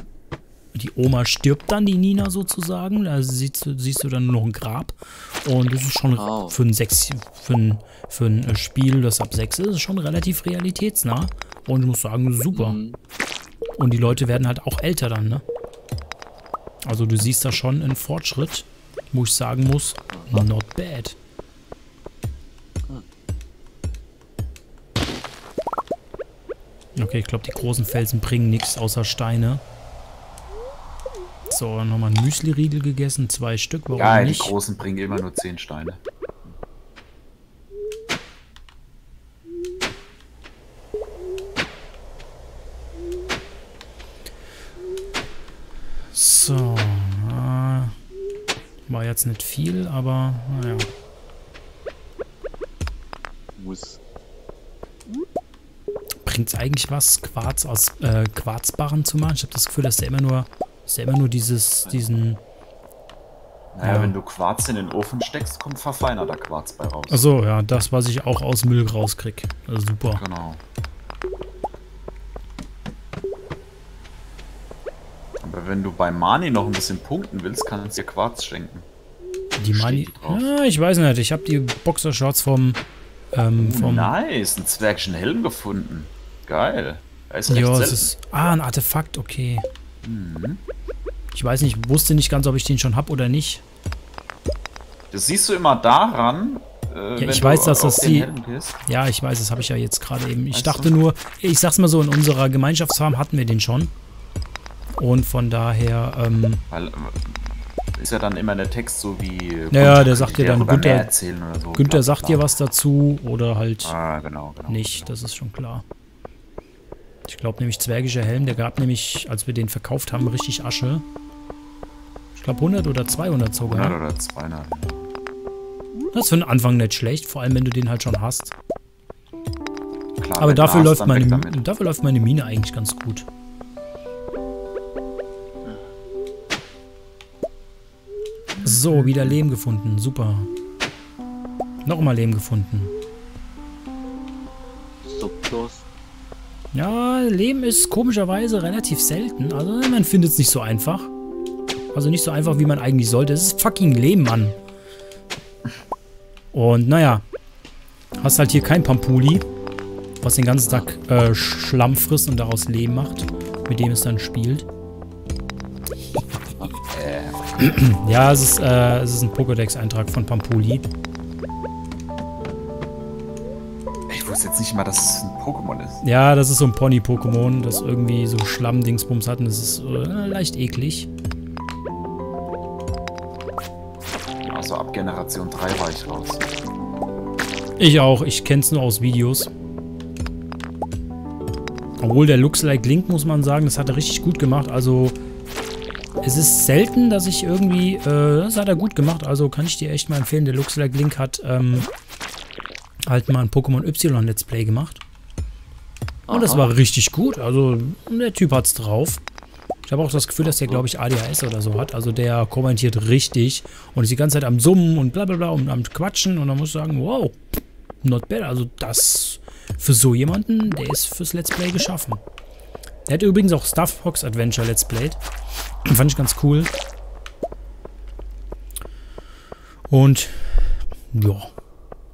die Oma stirbt dann, die Nina sozusagen. Da siehst du, siehst du dann nur noch ein Grab. Und das ist schon Wow. für ein, sechs, für, ein, für ein äh, Spiel, das ab 6 ist, ist schon relativ realitätsnah. Und ich muss sagen, super. Mhm. Und die Leute werden halt auch älter dann, ne? Also du siehst da schon einen Fortschritt, wo ich sagen muss, not bad. Okay, ich glaube, die großen Felsen bringen nichts außer Steine. So, nochmal ein Müsli-Riegel gegessen, zwei Stück, warum Ja, die nicht? großen bringen immer nur 10 Steine. So, äh, war jetzt nicht viel, aber naja. Muss. Bringt's eigentlich was, Quarz aus äh, Quarzbarren zu machen? Ich habe das Gefühl, dass der immer nur, dass der immer nur dieses, diesen. Naja, Ja. wenn du Quarz in den Ofen steckst, kommt verfeinerter Quarz bei raus. Achso, ja, das, was ich auch aus Müll rauskrieg. Also super. Genau. Aber wenn du bei Mani noch ein bisschen punkten willst, kannst du dir Quarz schenken. Die Mani. Ja, ich weiß nicht. Ich habe die Boxershorts vom. Ähm, vom nice, einen zwergischen Helm gefunden. Geil. Er ist ja, es ist. Ah, ein Artefakt, okay. Ich weiß nicht, wusste nicht ganz, ob ich den schon hab oder nicht. Das siehst du immer daran, äh, wenn ich du weiß, dass das gehst. Ja, ich weiß, das habe ich ja jetzt gerade eben. Ich Weißt dachte du? nur, ich sag's mal so, in unserer Gemeinschaftsfarm hatten wir den schon. Und von daher, ähm, Weil äh, ist ja dann immer der Text so wie. Naja, der sagt dir dann, oder so. Günther sagt dir was dazu oder halt Ah, genau, genau. nicht, das ist schon klar. Ich glaube nämlich Zwergischer Helm, der gab nämlich, als wir den verkauft haben, richtig Asche. Ich glaube 100 oder 200 sogar. 100 oder 200. Das ist für den Anfang nicht schlecht, vor allem wenn du den halt schon hast. Klar, Aber dafür hast, läuft, meine, dafür läuft meine Mine eigentlich ganz gut. So, wieder Lehm gefunden. Super. Nochmal Lehm gefunden. So. Ja, Lehm ist komischerweise relativ selten. Also man findet es nicht so einfach. Also nicht so einfach, wie man eigentlich sollte. Es ist fucking Lehm, Mann. Und naja, hast halt hier kein Pampuli, was den ganzen Tag äh, Schlamm frisst und daraus Lehm macht, mit dem es dann spielt. Ja, es ist, äh, es ist ein Pokédex-Eintrag von Pampuli. Wusste jetzt nicht mal, dass es ein Pokémon ist. Ja, das ist so ein Pony-Pokémon, das irgendwie so Schlamm-Dingsbums hat und das ist äh, leicht eklig. Also ab Generation 3 war ich raus. Ich auch, ich kenn's nur aus Videos. Obwohl der Looks Like Link, muss man sagen, das hat er richtig gut gemacht. Also, es ist selten, dass ich irgendwie, äh, das hat er gut gemacht. Also kann ich dir echt mal empfehlen. Der Looks Like Link hat ähm, halt mal ein Pokémon Y Let's Play gemacht. Und das war richtig gut. Also, der Typ hat's drauf. Ich habe auch das Gefühl, dass der, glaube ich, ADHS oder so hat. Also, der kommentiert richtig und ist die ganze Zeit am Summen und bla bla bla und am Quatschen. Und dann muss ich sagen, wow, not bad. Also, das für so jemanden, der ist fürs Let's Play geschaffen. Der hat übrigens auch Star Fox Adventure Let's Played. [CLEARS THROAT] Fand ich ganz cool. Und ja,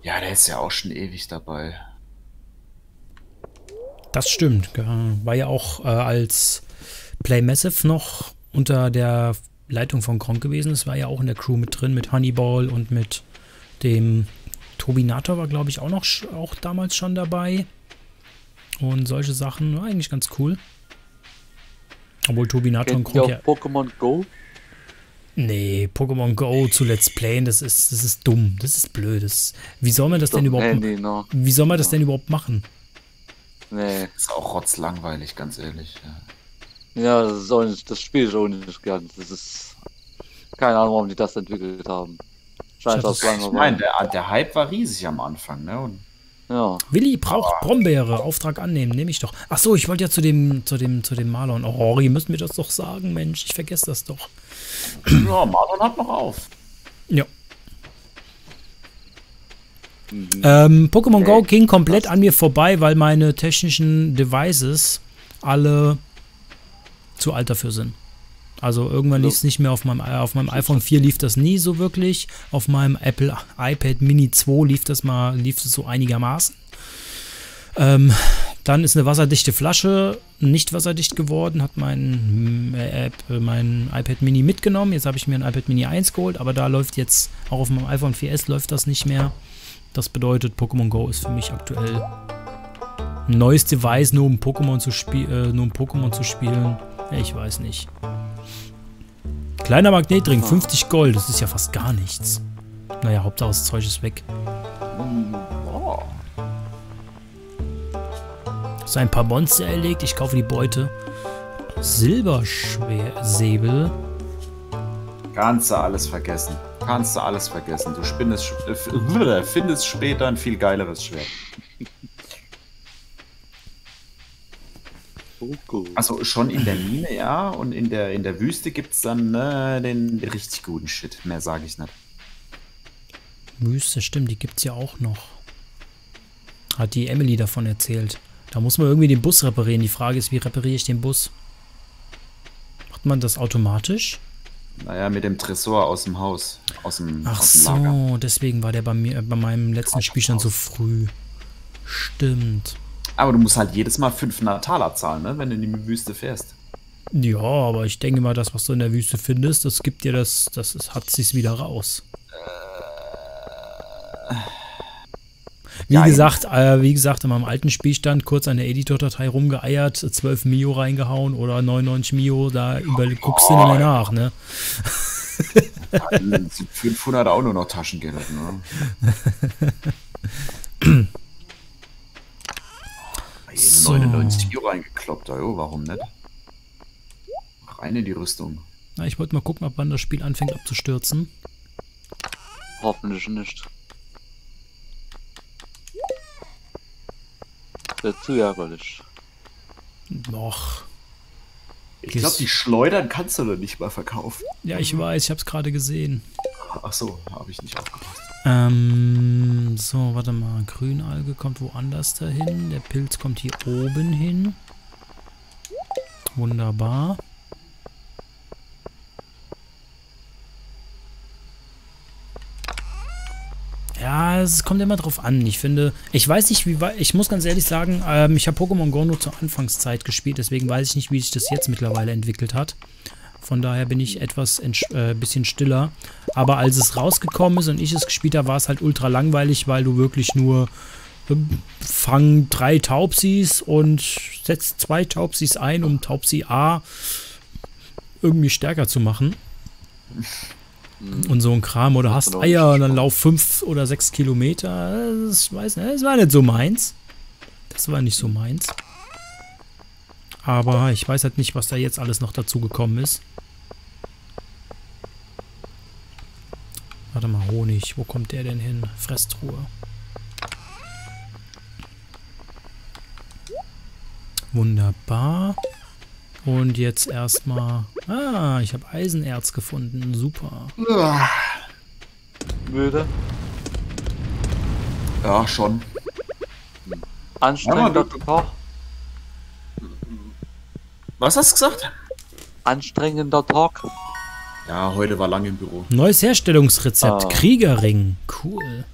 Ja, der ist ja auch schon ewig dabei. das stimmt. War ja auch äh, als Play Massive noch unter der Leitung von Gronk gewesen. Es war ja auch in der Crew mit drin, mit Honeyball und mit dem Tobinator war, glaube ich, auch noch auch damals schon dabei. Und solche Sachen war eigentlich ganz cool. Obwohl Tobinator und Gronk auch ja. Pokémon Go? Nee, Pokémon Go zu Let's Playen, das ist, das ist dumm. Das ist blöd. Das, wie soll man das denn überhaupt Handy noch. Wie soll man das denn überhaupt machen? Nee. Ist auch rotzlangweilig, ganz ehrlich. Ja. Ja, das ist auch nicht, das Spiel ist auch nicht ganz. Das ist. Keine Ahnung, warum die das entwickelt haben. Scheint aus das- Ich meine, der, der Hype war riesig am Anfang, ne? Und Ja. Willi braucht Brombeere. Auftrag annehmen, nehme ich doch. Ach so, ich wollte ja zu dem, zu dem, zu dem Marlon. Oh, ihr müsst mir das doch sagen, Mensch. Ich vergesse das doch. [CLEARS THROAT] ja, Marlon hat noch auf. Ja. Mhm. Ähm, Pokémon Go ging komplett an mir vorbei, weil meine technischen Devices alle zu alt dafür sind. Also irgendwann So. lief es nicht mehr auf meinem, äh, auf meinem iPhone 4 lief das nie so wirklich. Auf meinem Apple iPad Mini 2 lief das mal, lief es so einigermaßen. Ähm, dann ist eine wasserdichte Flasche nicht wasserdicht geworden, hat mein, äh, äh, mein iPad Mini mitgenommen. Jetzt habe ich mir ein iPad Mini 1 geholt, aber da läuft jetzt, auch auf meinem iPhone 4S läuft das nicht mehr. Das bedeutet, Pokémon Go ist für mich aktuell ein neues Device, nur um Pokémon zu, spie äh, nur um Pokémon zu spielen. Ja, Ich weiß nicht. Kleiner Magnetring, 50 Gold, das ist ja fast gar nichts. Naja, Hauptsache das Zeug ist weg. So ein paar Monster erlegt, ich kaufe die Beute. Silbersäbel. Kannst du alles vergessen. Kannst du alles vergessen. Du äh, [LAUGHS] findest später ein viel geileres Schwert. Also schon in der Mine, ja. Und in der, in der Wüste gibt es dann äh, den, richtig guten Shit. Mehr sage ich nicht. Wüste, stimmt, die gibt's ja auch noch. Hat die Emily davon erzählt. Da muss man irgendwie den Bus reparieren. Die Frage ist, wie repariere ich den Bus? Macht man das automatisch? Naja, mit dem Tresor aus dem Haus. Aus dem, Ach aus dem Lager. so, deswegen war der bei mir, äh, bei meinem letzten Spielstand so früh. Stimmt. Aber du musst halt jedes Mal 500 Taler zahlen, ne, wenn du in die Wüste fährst. Ja, aber ich denke mal, das, was du in der Wüste findest, das gibt dir das, das ist, hat sich's wieder raus. Wie Ja, gesagt, äh, wie gesagt, in meinem alten Spielstand kurz an der Editor-Datei rumgeeiert, 12 Mio reingehauen oder 99 Mio, da über, guckst du nicht mehr nach, ne? Dann sind 500 auch nur noch Taschengeld. Ne? [LAUGHS] So. 99 Euro reingekloppt, oh, warum nicht? Rein in die Rüstung. Na, ich wollte mal gucken, ab wann das Spiel anfängt abzustürzen. Hoffentlich nicht. Wäre zu ärgerlich. Noch. Ich glaube, die Schleudern kannst du doch nicht mal verkaufen. Ja, ich weiß, ich habe es gerade gesehen. Ach so, habe ich nicht aufgepasst. Ähm, so, warte mal. Grünalge kommt woanders dahin. Der Pilz kommt hier oben hin. Wunderbar. Ja, es kommt immer drauf an. Ich finde, ich weiß nicht, wie weit. Ich muss ganz ehrlich sagen, ähm, ich habe Pokémon Go nur zur Anfangszeit gespielt, deswegen weiß ich nicht, wie sich das jetzt mittlerweile entwickelt hat. Von daher bin ich etwas äh, bisschen stiller. Aber als es rausgekommen ist und ich es gespielt habe, war es halt ultra langweilig, weil du wirklich nur ähm, fang drei Taubsis und setzt zwei Taubsis ein, um Taubsi A irgendwie stärker zu machen. Und so ein Kram. Oder hast Eier und dann lauf fünf oder sechs Kilometer. Das, ich weiß nicht, das war nicht so meins. Das war nicht so meins. Aber ich weiß halt nicht, was da jetzt alles noch dazu gekommen ist. Warte mal, Honig. Wo kommt der denn hin? Fresstruhe. Wunderbar. Und jetzt erstmal. Ah, ich habe Eisenerz gefunden. Super. Müde. Ja, schon. Anstrengender Ja, Tag. Was hast du gesagt? Anstrengender Tag. Ja, heute war lang im Büro. Neues Herstellungsrezept. Ah. Kriegerring. Cool.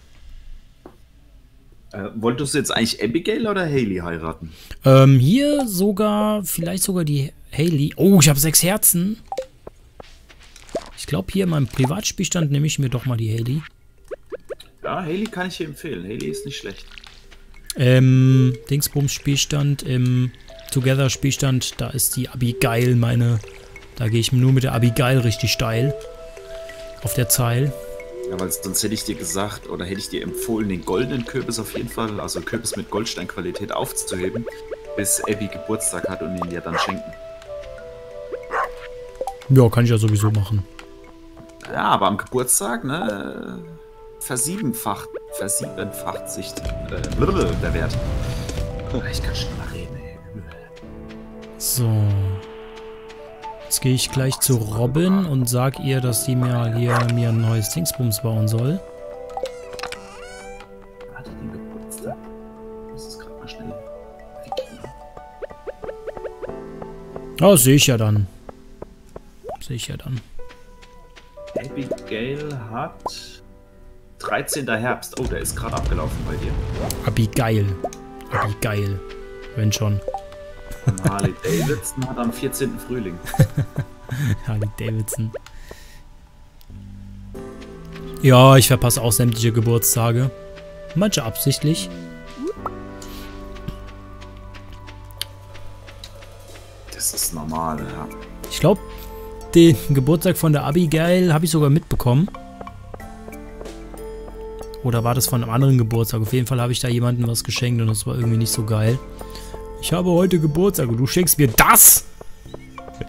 Äh, wolltest du jetzt eigentlich Abigail oder Haley heiraten? Ähm, hier sogar, vielleicht sogar die Haley. Oh, ich habe sechs Herzen. Ich glaube, hier in meinem Privatspielstand nehme ich mir doch mal die Haley. Ja, Haley kann ich dir empfehlen. Haley ist nicht schlecht. Ähm, Dingsbums Spielstand, im Together Spielstand, da ist die Abigail meine. Da gehe ich nur mit der Abigail richtig steil. Auf der Zeil. Ja, weil sonst hätte ich dir gesagt oder hätte ich dir empfohlen, den goldenen Kürbis auf jeden Fall, also Kürbis mit Goldsteinqualität aufzuheben, bis Abby Geburtstag hat und ihn dir dann schenken. Ja, kann ich ja sowieso machen. Ja, aber am Geburtstag, ne, äh, versiebenfacht, versiebenfacht sich äh, der Wert. Ich kann schon. So. Jetzt gehe ich gleich zu Robin und sag ihr, dass die mir hier mir ein neues Dingsbums bauen soll. Oh, sehe ich ja dann. sehe ich ja dann. Abigail hat 13. Herbst. Oh, der ist gerade abgelaufen bei dir. Abigail. Abigail. Wenn schon. Und Harley Davidson hat am 14. Frühling. [LAUGHS] Harley Davidson. Ja, ich verpasse auch sämtliche Geburtstage. Manche absichtlich. Das ist normal, ja. Ich glaube, den Geburtstag von der Abigail habe ich sogar mitbekommen. Oder war das von einem anderen Geburtstag? Auf jeden Fall habe ich da jemandem was geschenkt und das war irgendwie nicht so geil. Ich habe heute Geburtstag und du schenkst mir das!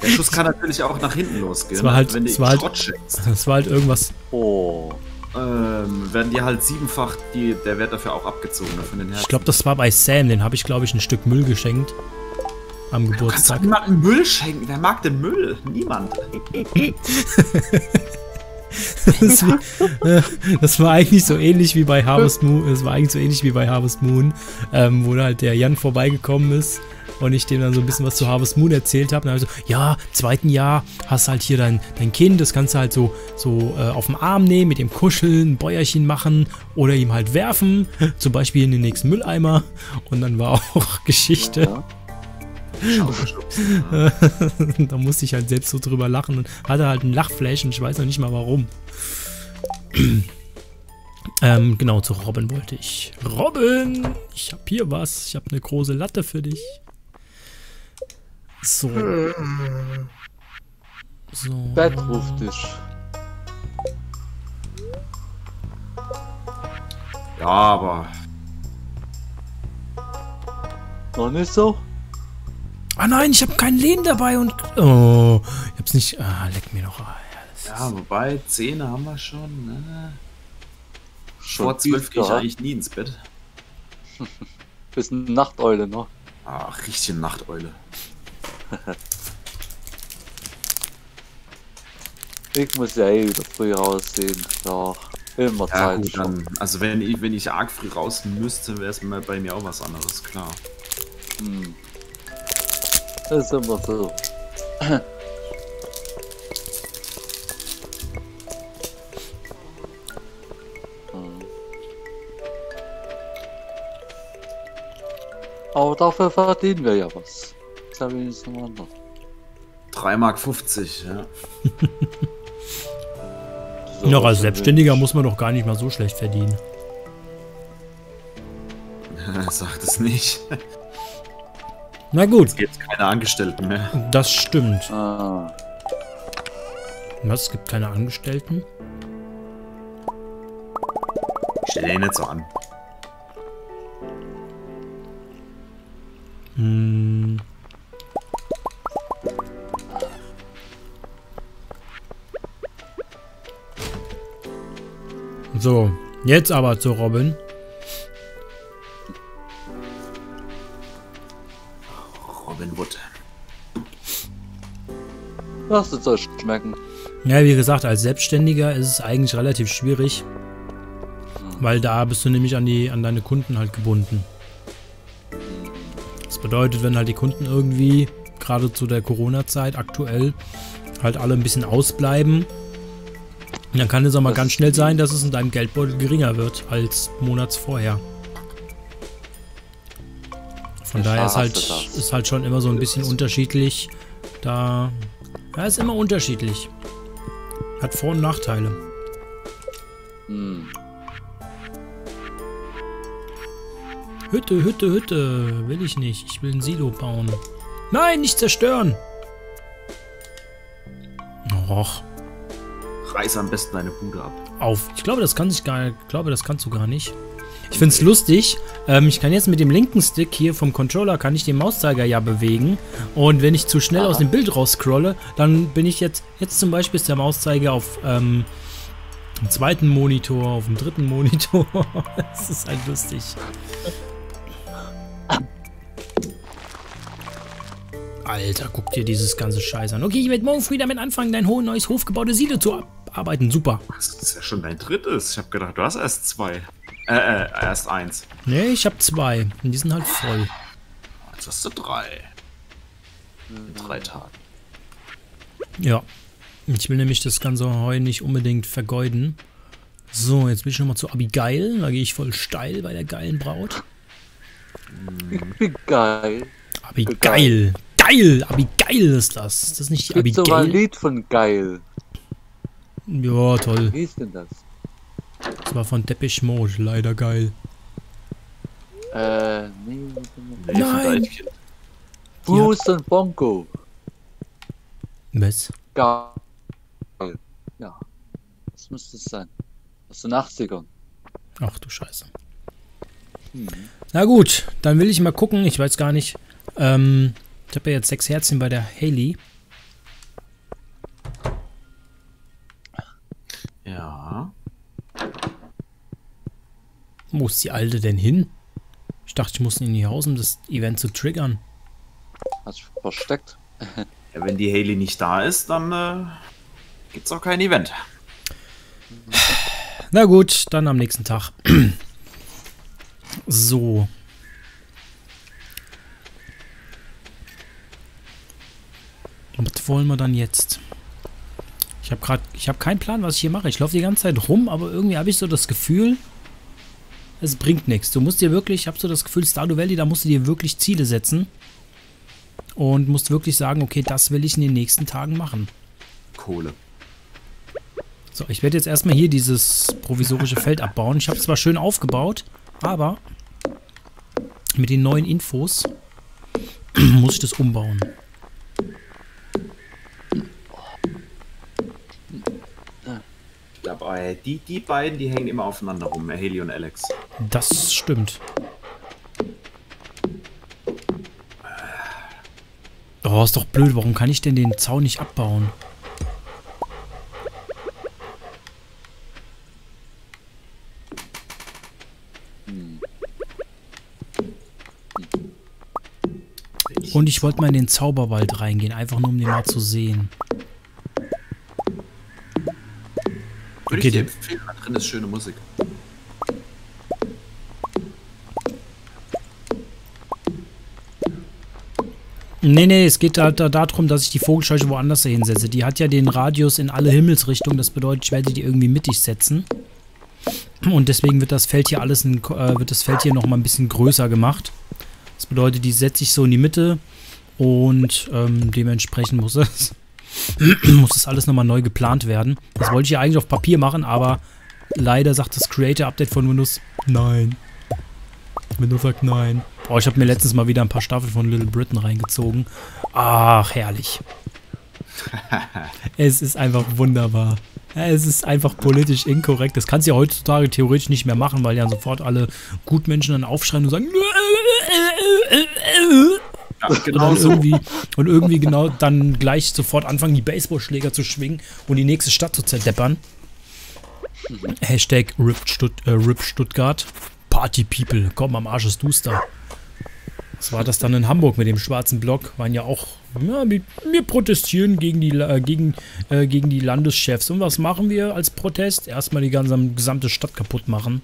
Der Schuss kann natürlich auch nach hinten losgehen. Es war halt- wenn du es war halt- Schrott schenkst, Das war halt irgendwas. Oh. ähm, werden dir halt siebenfach die, der Wert dafür auch abgezogen ne, von den Herzen. Ich glaube, das war bei Sam. Den habe ich, glaube ich, ein Stück Müll geschenkt. Am Du kannst Geburtstag. niemandem Müll schenken. Wer mag denn Müll? Niemand. [LAUGHS] [LAUGHS] Das, äh, [LAUGHS] das war eigentlich so ähnlich wie bei Harvest Moon. Das war eigentlich so ähnlich wie bei Harvest Moon, ähm, wo halt der Jan vorbeigekommen ist und ich dem dann so ein bisschen was zu Harvest Moon erzählt habe. Und dann ja, im zweiten Jahr hast halt hier dein, dein Kind, das kannst du halt so, so äh, auf den Arm nehmen, mit ihm kuscheln, ein Bäuerchen machen oder ihm halt werfen, zum Beispiel in den nächsten Mülleimer. Und dann war auch [LAUGHS] Geschichte. Ja. [LAUGHS] da musste ich halt selbst so drüber lachen und hatte halt einen Lachflash und ich weiß noch nicht mal warum. [CLEARS THROAT] ähm, genau, zu Robin wollte ich. Robin, ich habe hier was. Ich habe eine große Latte für dich. So. So. Bett ruft dich. Ja, aber Noch nicht so? Ah nein, ich habe keinen Lehn dabei und. Oh, ich hab's nicht. Ah, leck mir doch. Ah, ja, ja, wobei Zähne haben wir schon. Ne? Schon Vor zwölf gehe ich eigentlich nie ins Bett. [LAUGHS] Bist eine Nachteule, ne? Ach, richtige Nachteule. [LAUGHS] Ich muss ja eh wieder früh raussehen. Ja, immer Ja, Zeit gut, schon. dann, also wenn ich, wenn ich arg früh raus müsste, wäre es bei mir auch was anderes, klar. Hm. Das ist immer so. Hm. Aber dafür verdienen wir ja was. Das ist ja wenigstens mal anders. 3,50 Mark, 50, ja. So Noch als Selbstständiger muss man doch gar nicht mal so schlecht verdienen. [LAUGHS] Sagt es nicht. Na gut, Es gibt keine Angestellten mehr. das stimmt. Ah, Was? Es gibt keine Angestellten? Stell dir nicht so an. Hm. So, jetzt aber zu. Robin lasst es euch schmecken. Ja, wie gesagt, als Selbstständiger ist es eigentlich relativ schwierig, weil da bist du nämlich an die an deine Kunden halt gebunden. Das bedeutet, wenn halt die Kunden irgendwie gerade zu der Corona-Zeit aktuell halt alle ein bisschen ausbleiben, dann kann es auch mal Das ganz schnell sein, dass es in deinem Geldbeutel geringer wird als Monats vorher. Von Ich daher ist halt, das. ist halt schon immer so ein bisschen unterschiedlich. Da. Ja, ist immer unterschiedlich. Hat Vor- und Nachteile. Hm. Hütte, Hütte, Hütte. Will ich nicht. Ich will ein Silo bauen. Nein, nicht zerstören. Och, Reiß am besten deine Bude ab. auf. Ich glaube, das kann sich gar Ich glaube, das kannst du gar nicht. Ich finde es lustig. Ähm, ich kann jetzt mit dem linken Stick hier vom Controller kann ich den Mauszeiger ja bewegen. Und wenn ich zu schnell aus dem Bild rausscrolle, dann bin ich jetzt. Jetzt zum Beispiel ist der Mauszeiger auf ähm, dem zweiten Monitor, auf dem dritten Monitor. [LAUGHS] das ist halt lustig. Alter, guck dir dieses ganze Scheiß an. Okay, ich werde morgen früh damit anfangen, dein hohes neues hofgebaute Silo zu arbeiten. Super. Das ist ja schon dein drittes. Ich habe gedacht, du hast erst zwei. Äh, äh, erst eins. Nee, ich habe zwei. Und die sind halt voll. Jetzt hast du drei. In drei Tagen. Ja. Ich will nämlich das ganze Heu nicht unbedingt vergeuden. So, jetzt bin ich nochmal zu Abigail. Da gehe ich voll steil bei der geilen Braut. Geil. Abigail. Geil! Abigail ist das. Ist das nicht die Gibt sogar ein Abigail? Lied von geil. Ja, toll. Wie ist denn das? Das war von Depeche Mode. Leider geil. Äh, nee. Nee, Nein. Bruce und Bongo. Was? Geil. Ja. Das müsste es sein. Aus den 80ern. Ach du Scheiße. Hm. Na gut, dann will ich mal gucken. Ich weiß gar nicht. Ähm, ich habe ja jetzt sechs Herzchen bei der Haley. Ja. Wo ist die Alte denn hin? Ich dachte, ich muss in die Haus, um das Event zu triggern. Hat sich versteckt. [LAUGHS] ja. Wenn die Haley nicht da ist, dann äh, gibt's auch kein Event. Na gut, dann am nächsten Tag. [CLEARS THROAT] so. Was wollen wir dann jetzt? Ich habe gerade, ich habe keinen Plan, was ich hier mache. Ich laufe die ganze Zeit rum, aber irgendwie habe ich so das Gefühl, es bringt nichts. Du musst dir wirklich, ich habe so das Gefühl, Stardew Valley, da musst du dir wirklich Ziele setzen und musst wirklich sagen, okay, das will ich in den nächsten Tagen machen. Kohle. So, ich werde jetzt erstmal hier dieses provisorische Feld abbauen. Ich habe es zwar schön aufgebaut, aber mit den neuen Infos [CLEARS THROAT] muss ich das umbauen. Äh, die, die beiden, die hängen immer aufeinander rum, äh, Haley und Alex. Das stimmt. Oh, ist doch blöd. Warum kann ich denn den Zaun nicht abbauen? Und ich wollte mal in den Zauberwald reingehen, einfach nur um den mal zu sehen. Würde Okay, ich dir empfehlen, da drin ist schöne Musik. Nee, nee, es geht halt da darum, dass ich die Vogelscheuche woanders hinsetze. Die hat ja den Radius in alle Himmelsrichtungen. Das bedeutet, ich werde die irgendwie mittig setzen. Und deswegen wird das Feld hier alles ein, äh, wird das Feld hier nochmal ein bisschen größer gemacht. Das bedeutet, die setze ich so in die Mitte und ähm, dementsprechend muss [LAUGHS] es, [CLEARS THROAT] muss das alles nochmal neu geplant werden. Das wollte ich ja eigentlich auf Papier machen, aber leider sagt das Creator Update von Windows nein. Windows sagt nein. Oh, ich habe mir letztens mal wieder ein paar Staffeln von Little Britain reingezogen. Ach, herrlich. [LAUGHS] es ist einfach wunderbar. Es ist einfach politisch inkorrekt. Das kannst du ja heutzutage theoretisch nicht mehr machen, weil ja sofort alle Gutmenschen dann aufschreien und sagen. Ja, Und genau so. irgendwie, und irgendwie genau dann gleich sofort anfangen, die Baseballschläger zu schwingen und die nächste Stadt zu zerdeppern. Hashtag RIP, Stutt, äh, RIP Stuttgart. Party People, komm, am Arsch ist Duster. Was war das dann in Hamburg mit dem schwarzen Block? Waren ja auch, ja, wir, wir protestieren gegen die, äh, gegen, äh, gegen die Landeschefs. Und was machen wir als Protest? Erstmal die ganze, gesamte Stadt kaputt machen.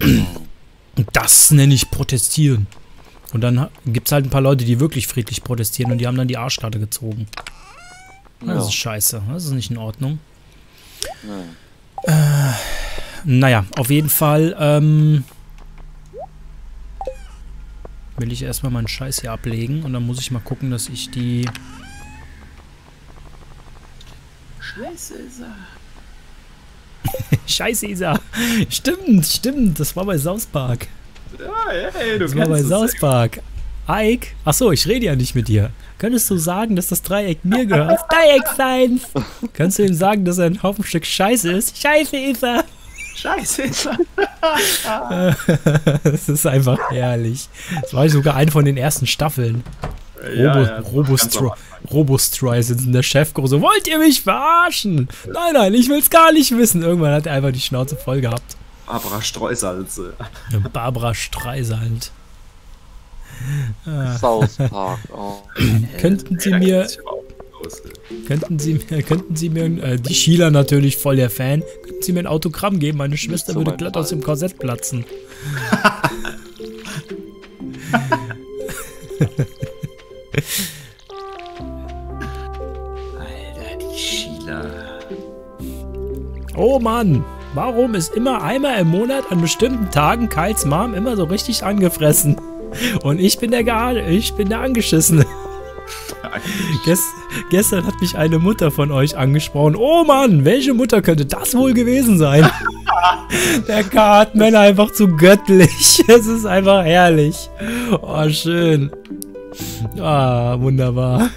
Und das nenne ich protestieren. Und dann gibt es halt ein paar Leute, die wirklich friedlich protestieren und die haben dann die Arschkarte gezogen. Das Ja. ist scheiße. Das ist nicht in Ordnung. Ja. Naja, auf jeden Fall ähm, will ich erstmal meinen Scheiß hier ablegen und dann muss ich mal gucken, dass ich die. Scheiße ist er. [LAUGHS] Scheiße, Isa! Stimmt, stimmt, das war bei South Park. Ja, hey, du Das war bei. South Park. Ike? Achso, ich rede ja nicht mit dir. Könntest du sagen, dass das Dreieck mir gehört? [LAUGHS] Dreieck seins! Kannst du ihm sagen, dass er ein Haufen Stück Scheiße ist? Scheiße ist er! Scheiße ist er. [LAUGHS] Das ist einfach herrlich. Das war sogar eine von den ersten Staffeln. Ja, Robo, ja, das war Robo, ganz am Stro Anfang. Robostry sind in der Chefgroße. Wollt ihr mich verarschen? Nein, nein, ich will's gar nicht wissen. Irgendwann hat er einfach die Schnauze voll gehabt. Barbara Streusalze. Barbara Streisand. [LAUGHS] Ah, South Park. Oh. [CLEARS THROAT] könnten Sie mir, könnten Sie mir, könnten Sie mir, äh, die Sheila natürlich voll der Fan, könnten Sie mir ein Autogramm geben? Meine Schwester so würde mein glatt aus dem Korsett platzen. [LAUGHS] Alter, die Schiene. Mann, warum ist immer einmal im Monat an bestimmten Tagen Kyles Mom immer so richtig angefressen? Und ich bin der Gar ich bin der Angeschissene. Gest gestern hat mich eine Mutter von euch angesprochen. Oh Mann, welche Mutter könnte das wohl gewesen sein? [LAUGHS] Der Cartman einfach zu göttlich. [LAUGHS] Es ist einfach herrlich. Oh, schön. Ah, wunderbar.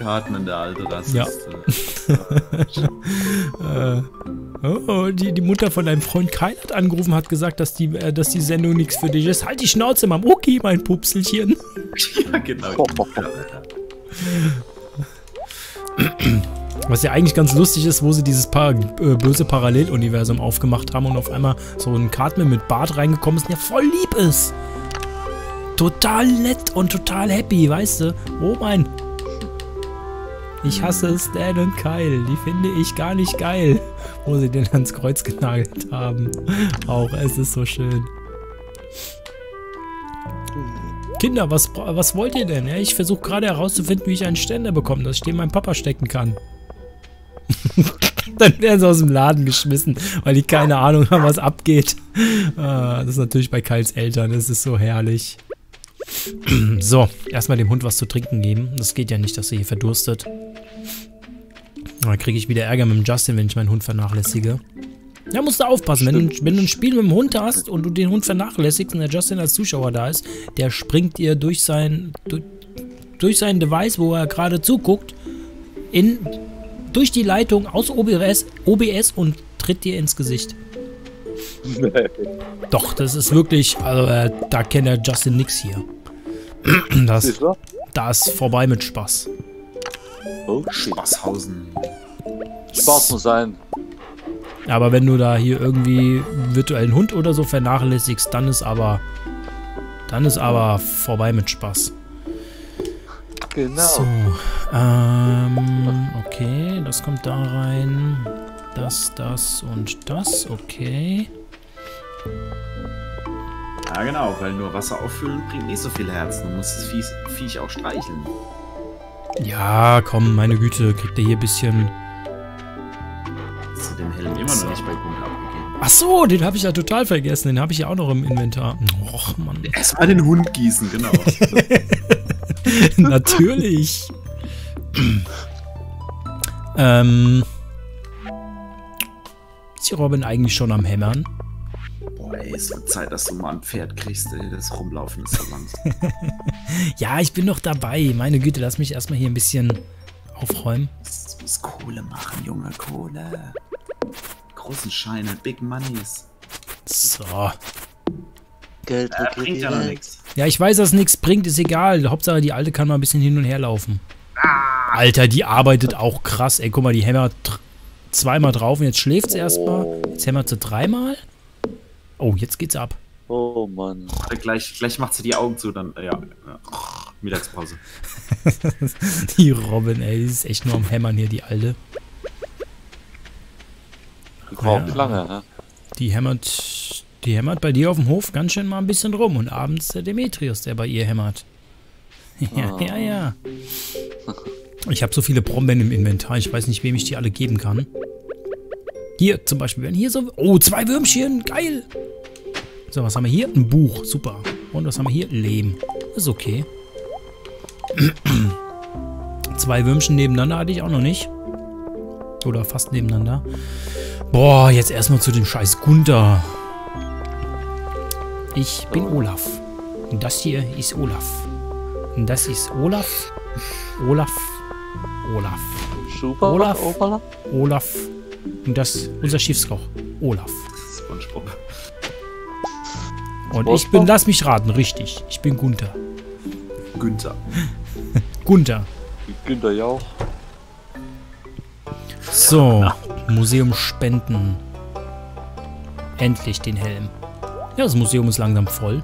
Cartman, der alte Rassist. Ja. Äh, [LAUGHS] oh, die, die Mutter von deinem Freund Kyle hat angerufen, hat gesagt, dass die, äh, dass die Sendung nichts für dich ist. Halt die Schnauze, Mam. Okay, mein Pupselchen. [LAUGHS] ja, genau. [LAUGHS] Was ja eigentlich ganz lustig ist, wo sie dieses pa äh, böse Paralleluniversum aufgemacht haben und auf einmal so ein Cartman mit Bart reingekommen ist, der voll lieb ist. Total nett und total happy, weißt du? Oh mein. Ich hasse Stan und Kyle. Die finde ich gar nicht geil. [LAUGHS] Wo sie den ans Kreuz genagelt haben. Auch, es ist so schön. Kinder, was, was wollt ihr denn? Ja, ich versuche gerade herauszufinden, wie ich einen Ständer bekomme, dass ich den meinem Papa stecken kann. [LAUGHS] Dann werden sie aus dem Laden geschmissen, weil die keine Ahnung haben, was abgeht. Ah, das ist natürlich bei Kyles Eltern, das ist so herrlich. [CLEARS THROAT] so, erstmal dem Hund was zu trinken geben. Das geht ja nicht, dass er hier verdurstet. Da kriege ich wieder Ärger mit dem Justin, wenn ich meinen Hund vernachlässige. Ja, musst du aufpassen. Wenn du, wenn du ein Spiel mit dem Hund hast und du den Hund vernachlässigst und der Justin als Zuschauer da ist, der springt dir durch sein, durch, durch sein Device, wo er gerade zuguckt, in, durch die Leitung aus OBS, OBS und tritt dir ins Gesicht. [LAUGHS] Doch, das ist wirklich, also äh, da kennt der Justin nix hier. [CLEARS THROAT] Das, da ist vorbei mit Spaß. Oh, Spaßhausen. Spaß muss sein. Aber wenn du da hier irgendwie einen virtuellen Hund oder so vernachlässigst, dann ist aber, dann ist aber vorbei mit Spaß. Genau. So, ähm, okay, das kommt da rein. Das, das und das, okay. Ja, genau, weil nur Wasser auffüllen bringt nicht so viel Herzen. Du musst das Viech, Viech auch streicheln. Ja, komm, meine Güte, kriegt ihr hier ein bisschen... Hast du den Helm immer noch nicht bei Gunter abgegeben? Ach so, den habe ich ja total vergessen. Den habe ich ja auch noch im Inventar. Och, Mann. [LAUGHS] Erstmal den Hund gießen, genau. [LAUGHS] Natürlich. ähm... Ist die Robin eigentlich schon am Hämmern? Boah, ey, es wird Zeit, dass du mal ein Pferd kriegst, ey. Das Rumlaufen ist so langsam. Ja, ich bin noch dabei. Meine Güte, lass mich erstmal hier ein bisschen aufräumen. Du musst Kohle machen, Junge, Kohle. Großen Scheine, Big Moneys. So. Geld Ja, bringt ja noch nichts. Ja, ich weiß, dass nichts bringt, ist egal. Hauptsache, die Alte kann mal ein bisschen hin und her laufen. Alter, die arbeitet auch krass. Ey, guck mal, die hämmert zweimal drauf und jetzt schläft sie erstmal. Jetzt hämmert sie dreimal. Oh, jetzt geht's ab. Oh Mann. Warte, Gleich, gleich macht sie die Augen zu, dann, ja. ja. Mittagspause. [LAUGHS] Die Robin, ey, die ist echt nur am Hämmern hier, die Alte. Die braucht Ja. lange, ne? Die hämmert, die hämmert bei dir auf dem Hof ganz schön mal ein bisschen rum. Und abends der Demetrius, der bei ihr hämmert. [LAUGHS] Ja, Ah. ja, ja. Ich habe so viele Brombeeren im Inventar, ich weiß nicht, wem ich die alle geben kann. Hier zum Beispiel, wenn hier so... Oh, zwei Würmchen, geil. So, was haben wir hier? Ein Buch, super. Und was haben wir hier? Lehm. Ist okay. [CLEARS THROAT] zwei Würmchen nebeneinander hatte ich auch noch nicht. Oder fast nebeneinander. Boah, jetzt erstmal zu dem scheiß Gunther. Ich bin Olaf. Und das hier ist Olaf. Und das ist Olaf. Olaf. Olaf. Schuber, Olaf. Opala? Olaf. Und das unser Schiffskoch. Olaf. Spongebob. Und ich bin, lass mich raten, richtig. Ich bin Gunther. Günther. [LAUGHS] Gunther. Günther Jauch. So, Museum spenden. Endlich den Helm. Ja, das Museum ist langsam voll.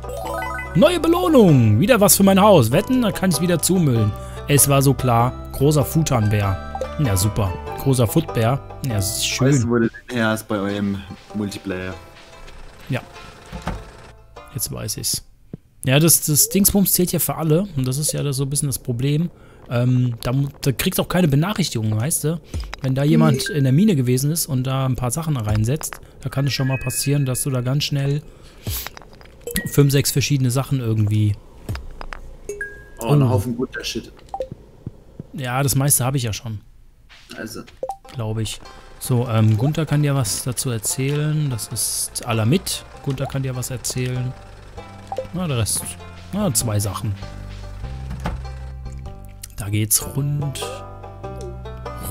Neue Belohnung! Wieder was für mein Haus. Wetten, da kann ich wieder zumüllen. Es war so klar. Großer Futanbär. Ja, super. Großer Footbär. Ja, das ist Weißt schön. du, wo du den her bei eurem Multiplayer? Ja. Jetzt weiß ich's. Ja, das, das Dingsbums zählt ja für alle. Und das ist ja das so ein bisschen das Problem. Ähm, da, da kriegst du auch keine Benachrichtigungen, weißt du? Wenn da jemand in der Mine gewesen ist und da ein paar Sachen reinsetzt, da kann es schon mal passieren, dass du da ganz schnell fünf, sechs verschiedene Sachen irgendwie. Oh, ein Oh. Haufen guter Shit. Ja, das meiste habe ich ja schon, Also, glaube ich. So, ähm, Gunther kann dir was dazu erzählen. Das ist Alamit. Gunther kann dir was erzählen. Na, der Rest. Na, zwei Sachen. Da geht's rund.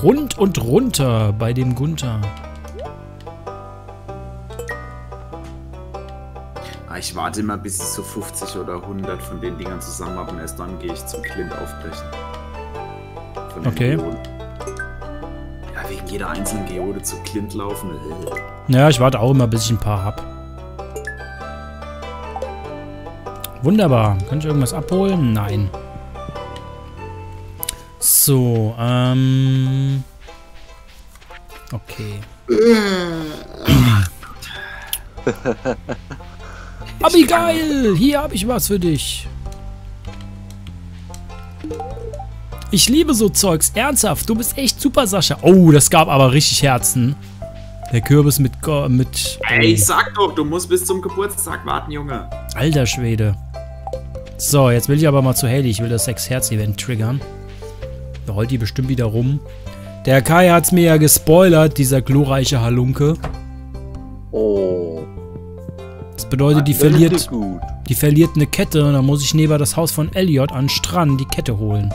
Rund und runter bei dem Gunther. ah, ich warte immer, bis ich so 50 oder 100 von den Dingern zusammen habe und erst dann gehe ich zum Clint aufbrechen. Okay. Geoden. Jeder einzelnen Geode zu Clint laufen. äh. Ja, ich warte auch immer, bis ich ein paar hab. Wunderbar. Kann ich irgendwas abholen? Nein. So, ähm. Okay. [LAUGHS] Abigail, hier habe ich was für dich. Ich liebe so Zeugs. Ernsthaft, du bist echt super, Sascha. Oh, das gab aber richtig Herzen. Der Kürbis mit... Mit Ey, ich sag doch, du musst bis zum Geburtstag warten, Junge. Alter Schwede. So, jetzt will ich aber mal zu Haley. Ich will das Sechs-Herz-Event triggern. Da heult die bestimmt wieder rum. Der Kai hat's mir ja gespoilert, dieser glorreiche Halunke. Oh. Das bedeutet, die verliert, die verliert eine Kette und dann muss ich neben das Haus von Elliot an Strand die Kette holen.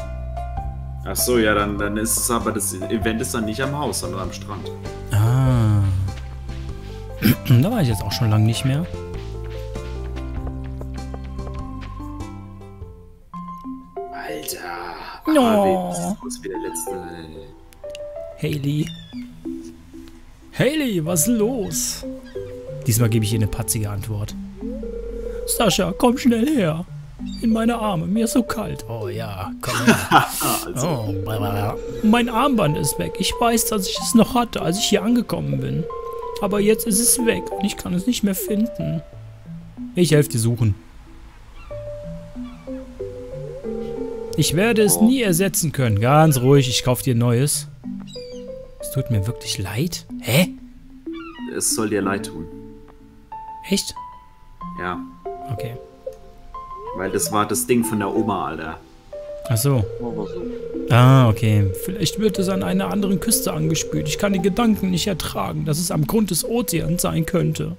Ach so, ja, dann, dann ist es aber, das Event ist dann nicht am Haus, sondern am Strand. Ah. [CLEARS THROAT] da war ich jetzt auch schon lange nicht mehr. Alter. No. Aber wie der letzte. ey. Haley. Haley, was ist los? Diesmal gebe ich ihr eine patzige Antwort. Sascha, komm schnell her. In meine Arme, mir ist so kalt. Oh ja, komm [LAUGHS] her. Also, Oh, mein Armband ist weg. Ich weiß, dass ich es noch hatte, als ich hier angekommen bin. Aber jetzt ist es weg und ich kann es nicht mehr finden. Ich helfe dir suchen. Ich werde es Oh. nie ersetzen können. Ganz ruhig, ich kaufe dir neues. Es tut mir wirklich leid. Hä? es soll dir leid tun. Echt? Ja. Okay. Weil das war das Ding von der Oma, Alter. Ach so. Ah, okay. Vielleicht wird es an einer anderen Küste angespült. Ich kann die Gedanken nicht ertragen, dass es am Grund des Ozeans sein könnte.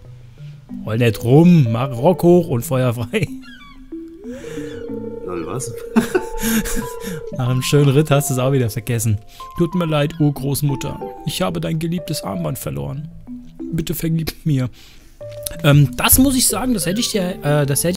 Roll nicht rum, mach Rock hoch und Feuer frei. Lol, was? [LAUGHS] Nach einem schönen Ritt hast du es auch wieder vergessen. Tut mir leid, Urgroßmutter. Ich habe dein geliebtes Armband verloren. Bitte vergib mir. Ähm, das muss ich sagen, das hätte ich dir, äh, das hätte